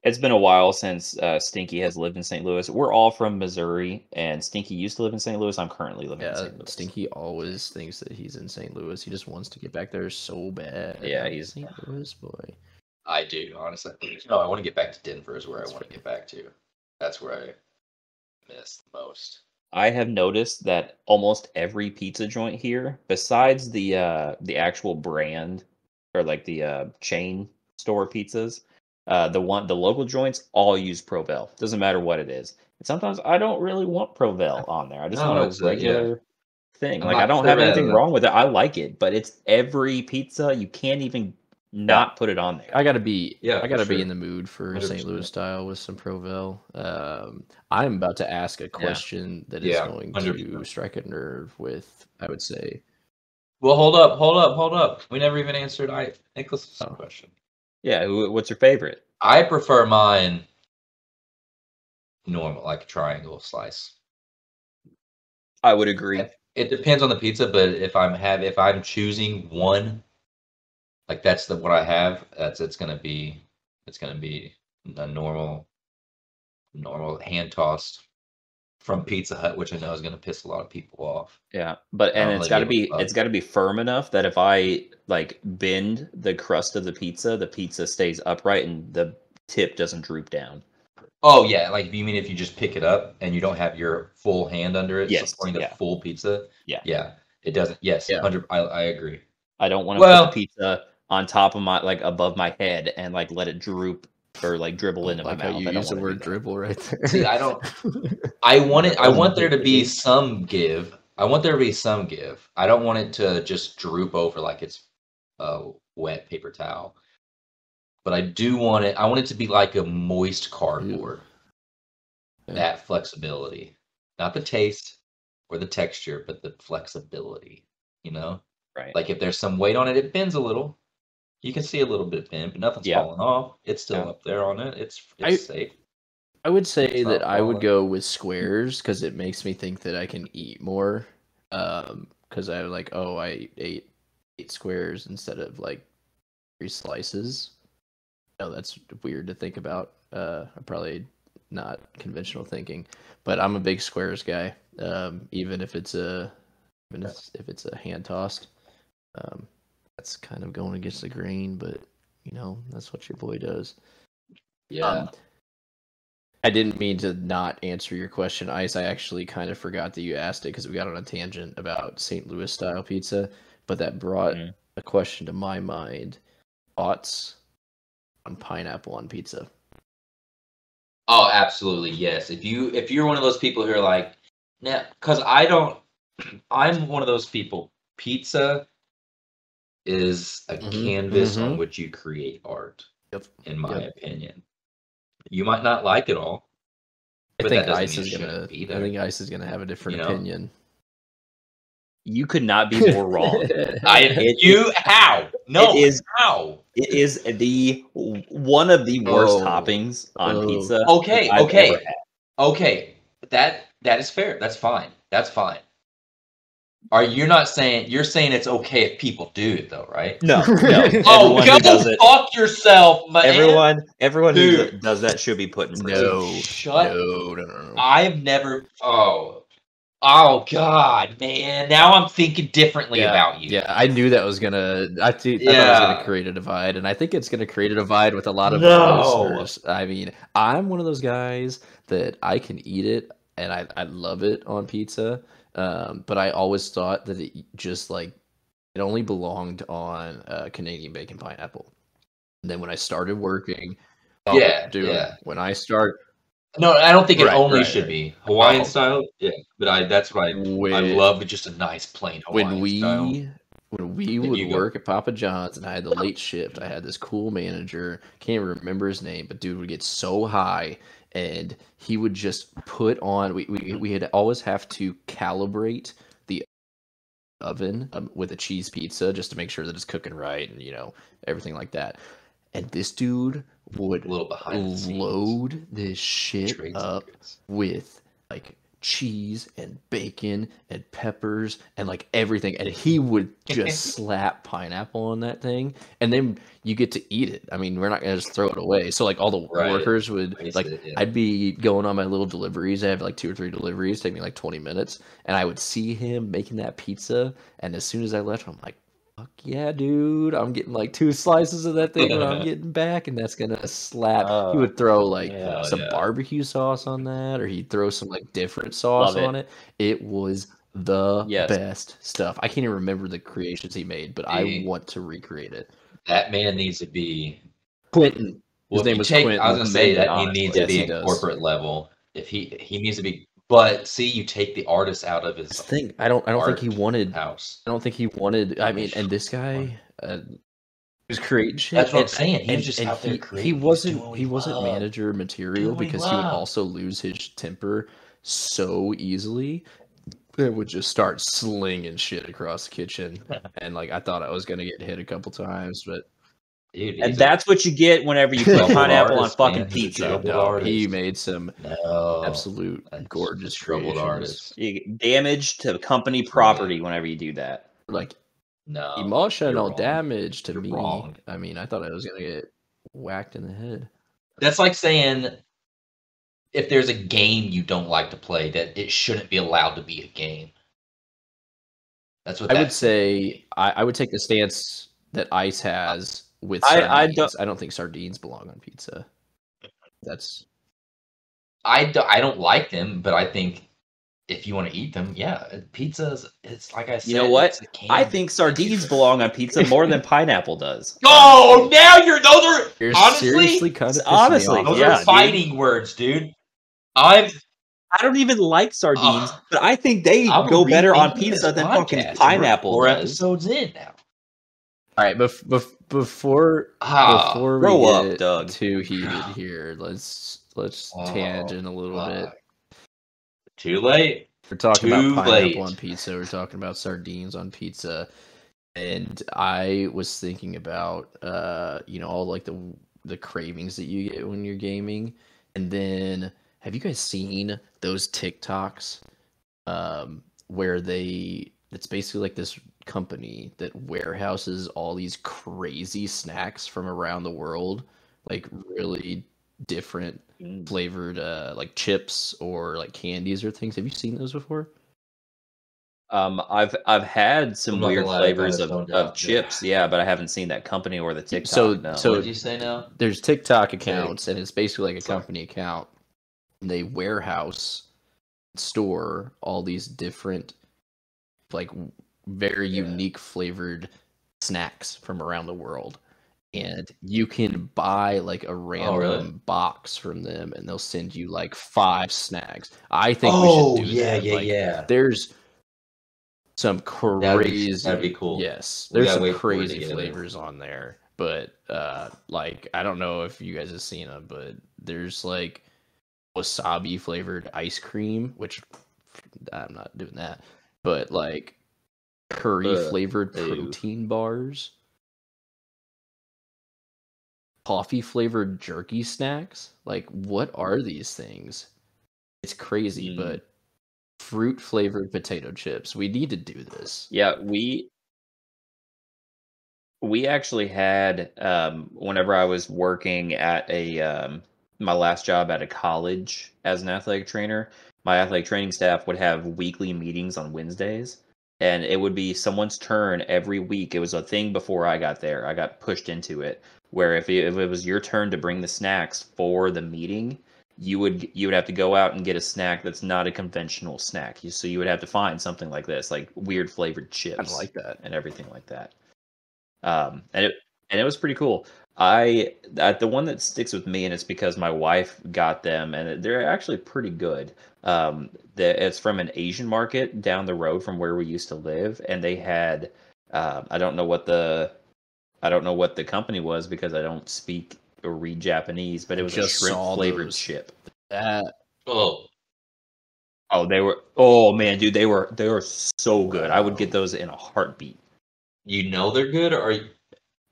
Speaker 2: It's been a while since uh, Stinky has lived in St. Louis. We're all from Missouri, and Stinky used to live in St. Louis. I'm currently living in
Speaker 3: Yeah,
Speaker 2: St. Louis.
Speaker 3: Stinky always thinks that he's in St. Louis. He just wants to get back there so bad.
Speaker 2: Yeah, he's-
Speaker 3: St. Louis boy.
Speaker 1: I do honestly. No, I want to get back to Denver. Is where I want to get back to. That's where I miss the most.
Speaker 2: I have noticed that almost every pizza joint here, besides the uh, the actual brand or like the uh, chain store pizzas, uh, the one the local joints all use Provel. Doesn't matter what it is. And sometimes I don't really want Provel on there. I just
Speaker 1: No,
Speaker 2: want
Speaker 1: it's,
Speaker 2: a
Speaker 1: uh, yeah.
Speaker 2: regular thing.
Speaker 1: I'm
Speaker 2: like I don't have anything wrong with it. I like it, but it's every pizza. You can't even not put it on there.
Speaker 3: I gotta be
Speaker 1: Yeah,
Speaker 3: I gotta be in the mood for St. Louis style with some Provel. Um, I'm about to ask a question that is
Speaker 1: Yeah,
Speaker 3: going
Speaker 1: 100%.
Speaker 3: to strike a nerve with I would say
Speaker 1: Well, hold up, hold up, hold up. We never even answered I Nicholas's
Speaker 3: Oh.
Speaker 1: question.
Speaker 2: Yeah, what's your favorite?
Speaker 1: I prefer mine normal, like a triangle slice.
Speaker 2: I would agree.
Speaker 1: It depends on the pizza, but if I'm have if I'm choosing one, like that's the what I have. That's it's gonna be it's gonna be a normal, normal hand tossed from Pizza Hut, which I know is gonna piss a lot of people off.
Speaker 2: Yeah, but and it's got to be it's got to be firm enough that if I like bend the crust of the pizza, the pizza stays upright and the tip doesn't droop down.
Speaker 1: Oh yeah, like you mean if you just pick it up and you don't have your full hand under it
Speaker 2: Yes,
Speaker 1: supporting the
Speaker 2: yeah.
Speaker 1: full pizza?
Speaker 2: Yeah.
Speaker 1: yeah, it doesn't. Yes,
Speaker 3: Yeah.
Speaker 1: hundred. I I agree.
Speaker 2: I don't want to
Speaker 1: Well-
Speaker 2: put the pizza on top of my like above my head and like let it droop or like dribble into
Speaker 3: like
Speaker 2: my mouth.
Speaker 3: you
Speaker 2: I don't
Speaker 3: use the word dribble right there.
Speaker 1: See, I don't- I want it. I want there to be some give. I want there to be some give. I don't want it to just droop over like it's a wet paper towel. But I do want it. I want it to be like a moist cardboard.
Speaker 3: Yeah.
Speaker 1: That flexibility, not the taste or the texture, but the flexibility. You know,
Speaker 2: Right.
Speaker 1: like if there's some weight on it, it bends a little. You can see a little bit bend, but nothing's
Speaker 2: Yeah.
Speaker 1: falling off. It's still
Speaker 2: Yeah.
Speaker 1: up there on it. It's
Speaker 3: I-
Speaker 1: it's safe.
Speaker 3: I would say
Speaker 1: It's
Speaker 3: that
Speaker 1: not
Speaker 3: I would go with squares because it makes me think that I can eat more. Um, because I like, oh, I ate eight squares instead of like three slices. Oh, that's weird to think about. Uh, probably not conventional thinking, but I'm a big squares guy. Um, even if it's a, even if, if it's a hand tossed, um, that's kind of going against the grain, but you know that's what your boy does.
Speaker 1: Yeah.
Speaker 3: Um, I didn't mean to not answer your question, Ice. I actually kind of forgot that you asked it because we got on a tangent about St. Louis style pizza, but that brought
Speaker 2: Mm.
Speaker 3: a question to my mind. Thoughts on pineapple on pizza?
Speaker 1: Oh, absolutely, yes. If you if you're one of those people who are like, nah, because I don't, I'm one of those people. Pizza is a
Speaker 3: Mhm,
Speaker 1: canvas on
Speaker 3: mhm.
Speaker 1: which you create art,
Speaker 3: Yep.
Speaker 1: in my
Speaker 3: Yep.
Speaker 1: opinion. You might not like it all.
Speaker 3: I think Ice is gonna.
Speaker 1: be
Speaker 3: I think Ice is gonna have a different
Speaker 1: You know?
Speaker 3: opinion.
Speaker 2: You could not be more wrong.
Speaker 1: I
Speaker 2: It-
Speaker 1: you how no
Speaker 2: it is
Speaker 1: how
Speaker 2: It is the one of the worst
Speaker 3: Oh.
Speaker 2: toppings on
Speaker 3: Oh.
Speaker 2: pizza.
Speaker 1: okay okay okay that that is fair. That's fine. That's fine. Are you not saying you're saying it's okay if people do it though, right?
Speaker 2: No, no.
Speaker 1: Oh,
Speaker 2: Everyone
Speaker 1: go
Speaker 2: does it,
Speaker 1: fuck yourself, man.
Speaker 2: everyone, everyone who does that should be put in prison.
Speaker 3: No,
Speaker 1: Shut
Speaker 3: no, no, no, no.
Speaker 1: I've never. Oh, oh God, man! Now I'm thinking differently
Speaker 3: yeah,
Speaker 1: about you.
Speaker 3: Yeah, I knew that was gonna. I, th- I thought it was gonna create a divide, and I think it's gonna create a divide with a lot of
Speaker 1: No.
Speaker 3: listeners. I mean, I'm one of those guys that I can eat it, and I I love it on pizza. Um, but I always thought that it just like it only belonged on uh, Canadian bacon pineapple. And then when I started working, oh,
Speaker 1: Yeah,
Speaker 3: dude,
Speaker 1: yeah.
Speaker 3: when I start
Speaker 1: No, I don't think it
Speaker 3: Right,
Speaker 1: only
Speaker 3: right,
Speaker 1: should
Speaker 3: right.
Speaker 1: be Hawaiian
Speaker 3: Oh.
Speaker 1: style. Yeah, but I that's what I I love just a nice plain Hawaiian
Speaker 3: when we
Speaker 1: style.
Speaker 3: when we
Speaker 1: There
Speaker 3: would work at Papa John's and I had the late shift, I had this cool manager. Can't remember his name, but dude would get so high and he would just put on. We we we had always have to calibrate the oven um, with a cheese pizza just to make sure that it's cooking right and you know everything like that. And this dude would
Speaker 1: A little behind the scenes.
Speaker 3: load this shit up with like cheese and bacon and peppers and like everything. And he would just slap pineapple on that thing and then you get to eat it. I mean we're not gonna just throw it away. So like all the
Speaker 1: Right.
Speaker 3: workers would
Speaker 1: Waste
Speaker 3: like
Speaker 1: it, yeah.
Speaker 3: i'd be going on my little deliveries. I have like two or three deliveries. Take me like 20 minutes. And i would see him making that pizza and as soon as i left i'm like yeah dude i'm getting like two slices of that thing when i'm getting back and that's gonna slap
Speaker 2: Oh,
Speaker 3: he would throw like
Speaker 2: yeah,
Speaker 3: some
Speaker 1: yeah.
Speaker 3: barbecue sauce on that or he'd throw some like different sauce
Speaker 2: Love
Speaker 3: on it it was the
Speaker 2: Yes.
Speaker 3: best stuff i can't even remember the creations he made but i want to recreate it
Speaker 1: That man needs to be.
Speaker 3: quentin His
Speaker 1: if
Speaker 3: name was
Speaker 1: take,
Speaker 3: Quentin.
Speaker 1: I was gonna say that he needs to
Speaker 3: Yes,
Speaker 1: be at corporate level. If he he needs to be, but see, you take the artist out of his
Speaker 3: thing i don't i don't think he wanted i don't think he wanted i mean and this guy uh, was creating shit
Speaker 1: That's what I'm saying. He was
Speaker 3: and-
Speaker 1: just
Speaker 3: and
Speaker 1: out there
Speaker 3: he,
Speaker 1: creating.
Speaker 3: he
Speaker 1: was
Speaker 3: wasn't he wasn't
Speaker 1: loved.
Speaker 3: manager material
Speaker 1: Doing what he
Speaker 3: because he would also lose his temper so easily it would just start slinging shit across the kitchen and like i thought i was gonna get hit a couple times but
Speaker 1: Dude,
Speaker 2: And
Speaker 1: he's a
Speaker 2: that's what you get whenever you put
Speaker 1: troubled
Speaker 2: pineapple
Speaker 1: artist,
Speaker 2: on fucking
Speaker 1: man.
Speaker 2: Pizza.
Speaker 1: troubled
Speaker 3: no, he made some
Speaker 1: no
Speaker 3: absolute gorgeous
Speaker 1: a troubled
Speaker 3: creations.
Speaker 1: artist.
Speaker 2: You damage to company property whenever you do that.
Speaker 3: like
Speaker 1: No,
Speaker 3: emotional damage to
Speaker 1: You're
Speaker 3: me
Speaker 1: wrong.
Speaker 3: i mean i thought i was gonna get whacked in the head
Speaker 1: That's like saying if there's a game you don't like to play, that it shouldn't be allowed to be a game. That's what
Speaker 3: I
Speaker 1: that
Speaker 3: would say I, I would take the stance that ice has with
Speaker 2: I-
Speaker 3: sardines.
Speaker 2: I
Speaker 3: I
Speaker 2: don't-
Speaker 3: don't, think sardines belong on pizza. That's
Speaker 1: I, do, I don't like them, but I think if you want to eat them, yeah, uh, pizza's it's like I said.
Speaker 2: You know what?
Speaker 1: it's a
Speaker 2: I think sardines belong on pizza more than pineapple does.
Speaker 1: Oh, now you're those are
Speaker 3: You're
Speaker 1: honestly
Speaker 3: seriously kind of
Speaker 2: honestly,
Speaker 1: those
Speaker 2: yeah,
Speaker 1: are
Speaker 2: dude.
Speaker 1: fighting words, dude. I'm
Speaker 2: I don't even like sardines,
Speaker 1: Ugh.
Speaker 2: but I think they
Speaker 1: I'm
Speaker 2: go better on pizza
Speaker 1: this
Speaker 2: than fucking pineapple.
Speaker 1: We're four
Speaker 2: does.
Speaker 1: episodes in now.
Speaker 3: All right, bef- bef- before
Speaker 1: Ah,
Speaker 3: before we
Speaker 2: grow up,
Speaker 3: get
Speaker 2: Doug.
Speaker 3: too heated here, let's let's
Speaker 1: Oh,
Speaker 3: tangent a little bit.
Speaker 1: Too late.
Speaker 3: We're talking
Speaker 1: Too
Speaker 3: about pineapple
Speaker 1: late.
Speaker 3: on pizza. We're talking about sardines on pizza, and I was thinking about uh, you know, all like the the cravings that you get when you're gaming, and then have you guys seen those TikToks, um, where they it's basically like this company that warehouses all these crazy snacks from around the world, like really different
Speaker 2: Mm.
Speaker 3: flavored uh like chips or like candies or things. Have you seen those before?
Speaker 2: Um, I've I've had some
Speaker 1: I'm
Speaker 2: weird
Speaker 1: gonna lie, I
Speaker 2: flavors
Speaker 1: kinda
Speaker 2: of, of chips, yeah, but I haven't seen that company or the TikTok.
Speaker 3: So-
Speaker 2: no.
Speaker 3: so-
Speaker 1: what did you say now?
Speaker 3: There's TikTok accounts and it's basically like a
Speaker 1: Sorry.
Speaker 3: company account. And they warehouse store all these different like w- very
Speaker 1: Yeah.
Speaker 3: unique flavored snacks from around the world. And you can buy like a random
Speaker 1: Oh, really?
Speaker 3: box from them and they'll send you like five snacks. I think
Speaker 1: Oh
Speaker 3: we should do
Speaker 1: yeah,
Speaker 3: that.
Speaker 1: yeah,
Speaker 3: Like,
Speaker 1: yeah.
Speaker 3: there's some
Speaker 1: That'd be-
Speaker 3: crazy
Speaker 1: that'd be cool.
Speaker 3: Yes,
Speaker 1: We
Speaker 3: some
Speaker 1: wait for it
Speaker 3: crazy
Speaker 1: get in there.
Speaker 3: flavors on there, but uh, like I don't know if you guys have seen them, but there's like wasabi flavored ice cream, which I'm not doing that, but like curry flavored protein bars, coffee flavored jerky snacks. Like, what are these things? It's crazy,
Speaker 2: Mm.
Speaker 3: but fruit flavored potato chips. We need to do this.
Speaker 2: Yeah, we we actually had um whenever I was working at a um my last job at a college as an athletic trainer, my athletic training staff would have weekly meetings on Wednesdays and it would be someone's turn every week. It was a thing before I got there. I got pushed into it where if it, if it was your turn to bring the snacks for the meeting, you would you would have to go out and get a snack that's not a conventional snack. You- So you would have to find something like this, like weird flavored chips
Speaker 3: I like that.
Speaker 2: and everything like that. Um, and it and it was pretty cool. I, I the one that sticks with me, and it's because my wife got them, and they're actually pretty good. Um, the, it's from an Asian market down the road from where we used to live, and they had um, I don't know what the I don't know what the company was because I don't speak or read Japanese, but it was
Speaker 3: Just
Speaker 2: a shrimp flavored
Speaker 3: those.
Speaker 2: chip.
Speaker 3: That
Speaker 1: Oh,
Speaker 2: Oh, they were oh man, dude, they were they were so good. I would get those in a heartbeat.
Speaker 1: you know they're good, or you...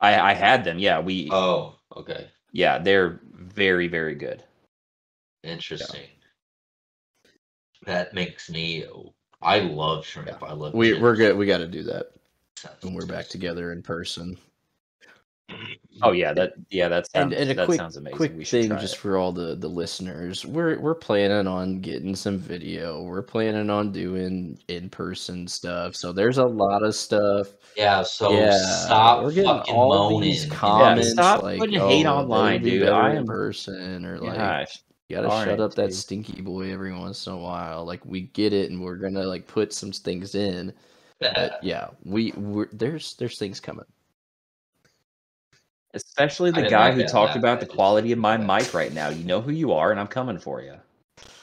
Speaker 2: I I had them. Yeah, we
Speaker 1: oh, okay,
Speaker 2: yeah, they're very very good.
Speaker 1: interesting. That makes me. I love shrimp.
Speaker 3: Yeah.
Speaker 1: I love.
Speaker 3: we we're good. We got to do that
Speaker 1: Sounds
Speaker 3: when we're back together in person.
Speaker 2: Oh yeah, that yeah, that sounds
Speaker 3: And, and a
Speaker 2: that
Speaker 3: quick,
Speaker 2: sounds amazing.
Speaker 3: quick
Speaker 2: we should
Speaker 3: thing just
Speaker 2: it.
Speaker 3: for all the the listeners, we're we're planning on getting some video. We're planning on doing in person stuff. So there's a lot of stuff.
Speaker 1: Yeah. So
Speaker 3: yeah,
Speaker 1: stop
Speaker 3: we're getting
Speaker 1: fucking
Speaker 3: all
Speaker 1: moaning.
Speaker 3: these
Speaker 1: and-
Speaker 3: comments.
Speaker 2: stop
Speaker 3: like,
Speaker 2: putting oh, hate
Speaker 3: "Oh,
Speaker 2: online,
Speaker 3: be
Speaker 2: dude.
Speaker 3: better
Speaker 2: I
Speaker 3: in
Speaker 2: am-
Speaker 3: person, or like
Speaker 2: Gosh,
Speaker 3: you gotta
Speaker 2: darn
Speaker 3: shut
Speaker 2: it,
Speaker 3: up that
Speaker 2: dude.
Speaker 3: stinky boy every once in a while. Like we get it, and we're gonna like put some things in. But yeah, we we're, there's there's things coming.
Speaker 2: Especially the guy who talked
Speaker 1: laugh.
Speaker 2: about the quality of my
Speaker 1: yeah.
Speaker 2: mic right now. You know who you are, and I'm coming for you.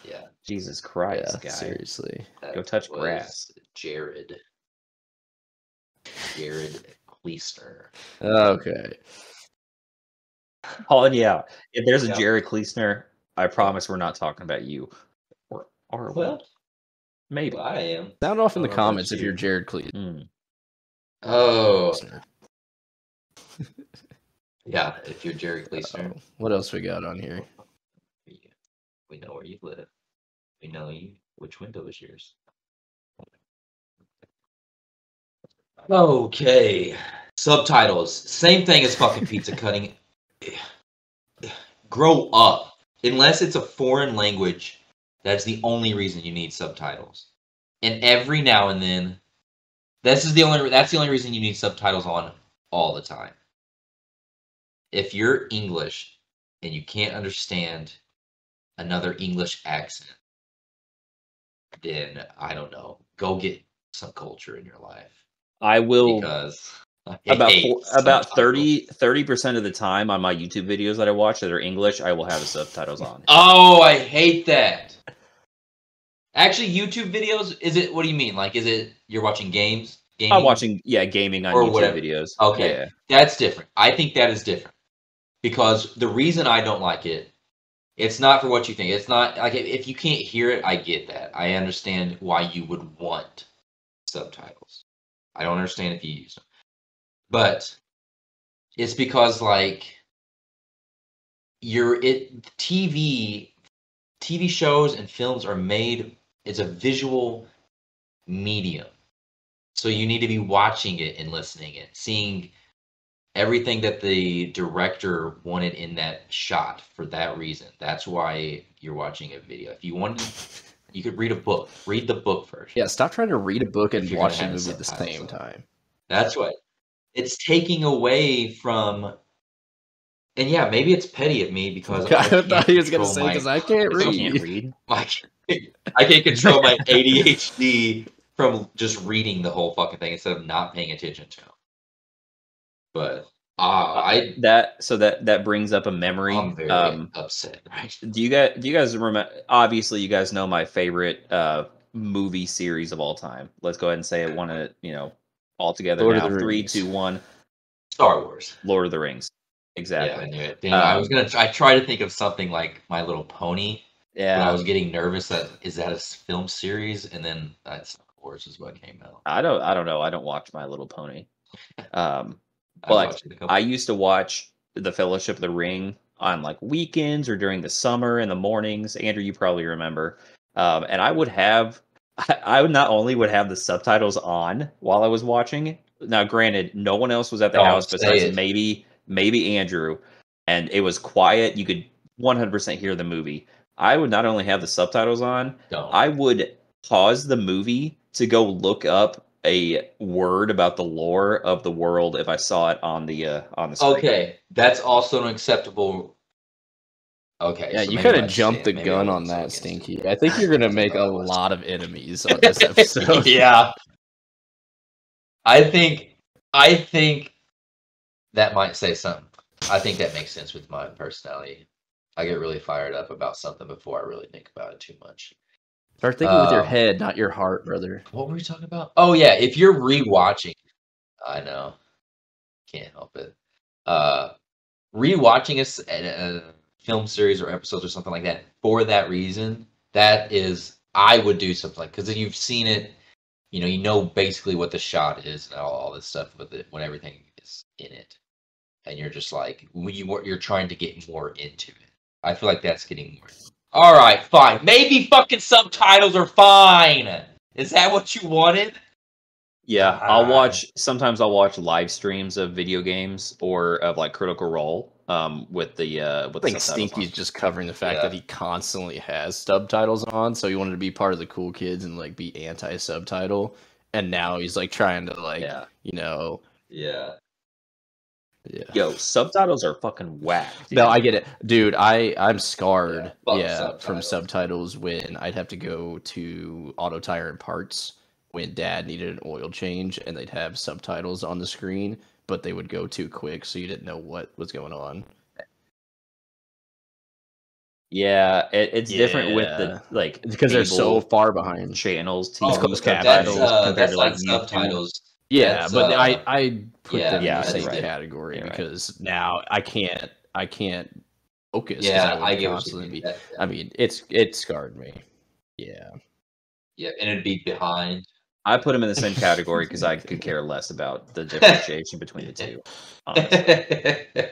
Speaker 1: yeah.
Speaker 2: Jesus Christ,
Speaker 3: yeah,
Speaker 2: guy.
Speaker 3: seriously.
Speaker 1: that
Speaker 2: Go touch grass.
Speaker 1: Jared. Jared Kleesner.
Speaker 3: Okay.
Speaker 2: Oh yeah, if there's a
Speaker 1: Yeah.
Speaker 2: Jared Kleesner, I promise we're not talking about you. Or are we?
Speaker 1: Well,
Speaker 2: maybe.
Speaker 1: I am.
Speaker 3: Sound off in the
Speaker 1: don't know about
Speaker 3: comments if
Speaker 1: you.
Speaker 3: you're Jared Cleese.
Speaker 2: Mm.
Speaker 1: Oh,
Speaker 3: listener.
Speaker 1: yeah. If you're Jerry Kleesner,
Speaker 3: Uh-oh. What else we got on here?
Speaker 1: we- we know where you live. We know you. Which window is yours? Okay. Subtitles. Same thing as fucking pizza cutting. Grow up. Unless it's a foreign language, that's the only reason you need subtitles. And every now and then, this is the only that's the only reason you need subtitles on all the time. If you're English and you can't understand another English accent, then I don't know. Go get some culture in your life
Speaker 2: I will
Speaker 1: because I
Speaker 2: about four, about
Speaker 1: subtitles.
Speaker 2: 30 percent of the time on my YouTube videos that I watch that are English, I will have subtitles on.
Speaker 1: Oh, I hate that. Actually, YouTube videos is it? What do you mean? Like, is it you're watching games? Gaming?
Speaker 2: I'm watching yeah gaming on
Speaker 1: Or
Speaker 2: YouTube
Speaker 1: whatever.
Speaker 2: videos.
Speaker 1: Okay.
Speaker 2: Yeah.
Speaker 1: That's different. I think that is different because the reason I don't like it, it's not for what you think. It's not like if- you can't hear it, I get that. I understand why you would want subtitles. I don't understand if you use them, but it's because like you're it TV TV shows and films are made. It's a visual medium. So you need to be watching it and listening it, seeing everything that the director wanted in that shot for that reason. That's why you're watching a video. If you wanted, you could read a book. Read the book first.
Speaker 3: Yeah, stop trying to read a book and
Speaker 1: If you're gonna
Speaker 3: watch the
Speaker 1: have
Speaker 3: movie at the same time.
Speaker 1: That's what it's taking away from. And yeah, maybe it's petty of me because
Speaker 3: I
Speaker 1: can't
Speaker 3: thought he was gonna say because I can't
Speaker 1: because
Speaker 2: I
Speaker 3: read.
Speaker 2: can't read.
Speaker 1: my I can't control my ADHD from just reading the whole fucking thing instead of not paying attention to them. But uh, I
Speaker 2: That so that that brings up a memory.
Speaker 1: I'm very
Speaker 2: Um,
Speaker 1: upset. Right?
Speaker 2: do you guys do you guys remember? Obviously, you guys know my favorite uh movie series of all time. Let's go ahead and say it. One of you know all together
Speaker 3: Lord
Speaker 2: now.
Speaker 3: the
Speaker 2: Three,
Speaker 3: Rings.
Speaker 2: two, one.
Speaker 1: Star Wars.
Speaker 2: Lord of the Rings.
Speaker 1: Yeah, I
Speaker 2: Exactly.
Speaker 1: knew it. Damn, I was
Speaker 2: Um,
Speaker 1: gonna. I tried to think of something like My Little Pony,
Speaker 2: Yeah.
Speaker 1: but I was getting nervous that is that a film series, and then that Star Wars is what came out.
Speaker 2: I don't. I don't know. I don't watch My Little Pony. Um,
Speaker 1: I
Speaker 2: But
Speaker 1: watched it a couple-
Speaker 2: I used to watch The Fellowship of the Ring on like weekends or during the summer in the mornings. Andrew, you probably remember. Um, and I would have, I, I would not only would have the subtitles on while I was watching. Now, granted, no one else was at the
Speaker 1: Don't
Speaker 2: house besides
Speaker 1: it.
Speaker 2: maybe maybe Andrew, and it was quiet. You could 100% hear the movie. I would not only have the subtitles on,
Speaker 1: Don't.
Speaker 2: I would pause the movie to go look up a word about the lore of the world if I saw it on the uh, on the screen.
Speaker 1: Okay, that's also an acceptable. Okay.
Speaker 3: Yeah,
Speaker 1: so
Speaker 3: you kind of jumped the
Speaker 1: understand. Maybe I
Speaker 3: gun on that. Stinky. I think you're gonna make a lot of enemies on this episode.
Speaker 1: yeah. I think I think that might say something. I think that makes sense with my personality. I get really fired up about something before I really think about it too much.
Speaker 3: Start thinking with your
Speaker 1: Um,
Speaker 3: head, not your heart, brother.
Speaker 1: What were we talking about? Oh yeah, if you're rewatching, I know, can't help it. Uh, rewatching a film series or episodes or something like that for that reason, that is, I would do something like because you've seen it, you know, you know basically what the shot is and all, all this stuff with it when everything is in it, and you're just like when you you're trying to get more into it. I feel like that's getting more. All right, fine. Maybe fucking subtitles are fine. Is that what you wanted?
Speaker 2: Yeah, I'll watch. Sometimes I'll watch live streams of video games or of like Critical Role. Um, with the uh, with
Speaker 3: I think
Speaker 2: the
Speaker 3: Stinky's
Speaker 2: on.
Speaker 3: just covering the fact
Speaker 1: Yeah.
Speaker 3: that he constantly has subtitles on, so he wanted to be part of the cool kids and like be anti-subtitle, and now he's like trying to like
Speaker 2: Yeah.
Speaker 3: you know
Speaker 1: Yeah.
Speaker 3: Yeah.
Speaker 2: Yo, subtitles are fucking whack. Dude.
Speaker 3: No, I get it, dude. I I'm scarred,
Speaker 1: Yeah,
Speaker 3: yeah,
Speaker 1: fuck
Speaker 3: from
Speaker 1: subtitles.
Speaker 3: subtitles when I'd have to go to Auto Tire and Parts when Dad needed an oil change, and they'd have subtitles on the screen, but they would go too quick, so you didn't know what was going on.
Speaker 2: yeah, it, it's different with the like
Speaker 3: Because they're so far behind.
Speaker 2: channels.
Speaker 1: Oh,
Speaker 2: TV
Speaker 1: that's, uh,
Speaker 2: compared
Speaker 1: that's
Speaker 2: to
Speaker 1: like
Speaker 2: subtitles. YouTube.
Speaker 1: Subtitles.
Speaker 3: Yeah,
Speaker 1: That's,
Speaker 3: but
Speaker 1: uh,
Speaker 3: I I put
Speaker 1: yeah,
Speaker 3: them in the same
Speaker 2: right.
Speaker 3: category
Speaker 2: You're right.
Speaker 3: because now I can't I can't focus. 'cause
Speaker 1: Yeah,
Speaker 3: would
Speaker 1: I get what you
Speaker 3: constantly
Speaker 1: mean.
Speaker 3: be-
Speaker 1: That-
Speaker 3: I mean, it's it scarred me. Yeah.
Speaker 1: yeah, and it'd be behind.
Speaker 2: I put them in the same category because I could care less about the differentiation between the two.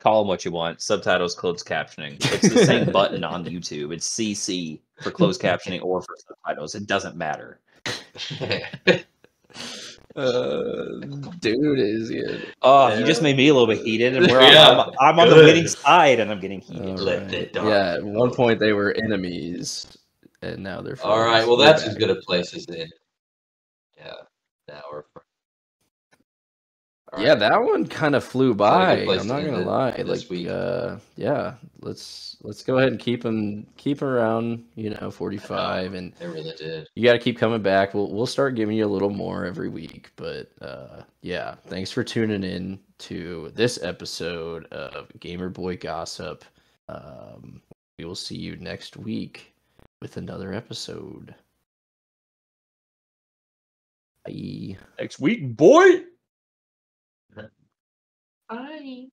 Speaker 2: Call them what you want. Subtitles, closed captioning. It's the same button on YouTube. It's CC for closed captioning or for subtitles. It doesn't matter.
Speaker 3: Uh, dude is good.
Speaker 2: Oh, you just made me a little bit heated, and we're on, I'm, I'm on the winning side, and I'm getting heated.
Speaker 1: Let the
Speaker 3: Yeah, at one point they were enemies, and now they're.
Speaker 1: All right, well that's as good a place as in. Yeah, now we're. Fr- All
Speaker 3: yeah,
Speaker 1: right.
Speaker 3: that one kind of flew by. I'm not
Speaker 1: end
Speaker 3: gonna lie.
Speaker 1: this
Speaker 3: Like,
Speaker 1: week.
Speaker 3: uh, yeah, let's let's go ahead and keep them keep around. You know, 45, and
Speaker 1: It really did.
Speaker 3: you got to keep coming back. We'll we'll start giving you a little more every week. But uh, yeah, thanks for tuning in to this episode of Gamer Boy Gossip. Um, we will see you next week with another episode. Bye.
Speaker 2: Next week, boy.
Speaker 1: Bye.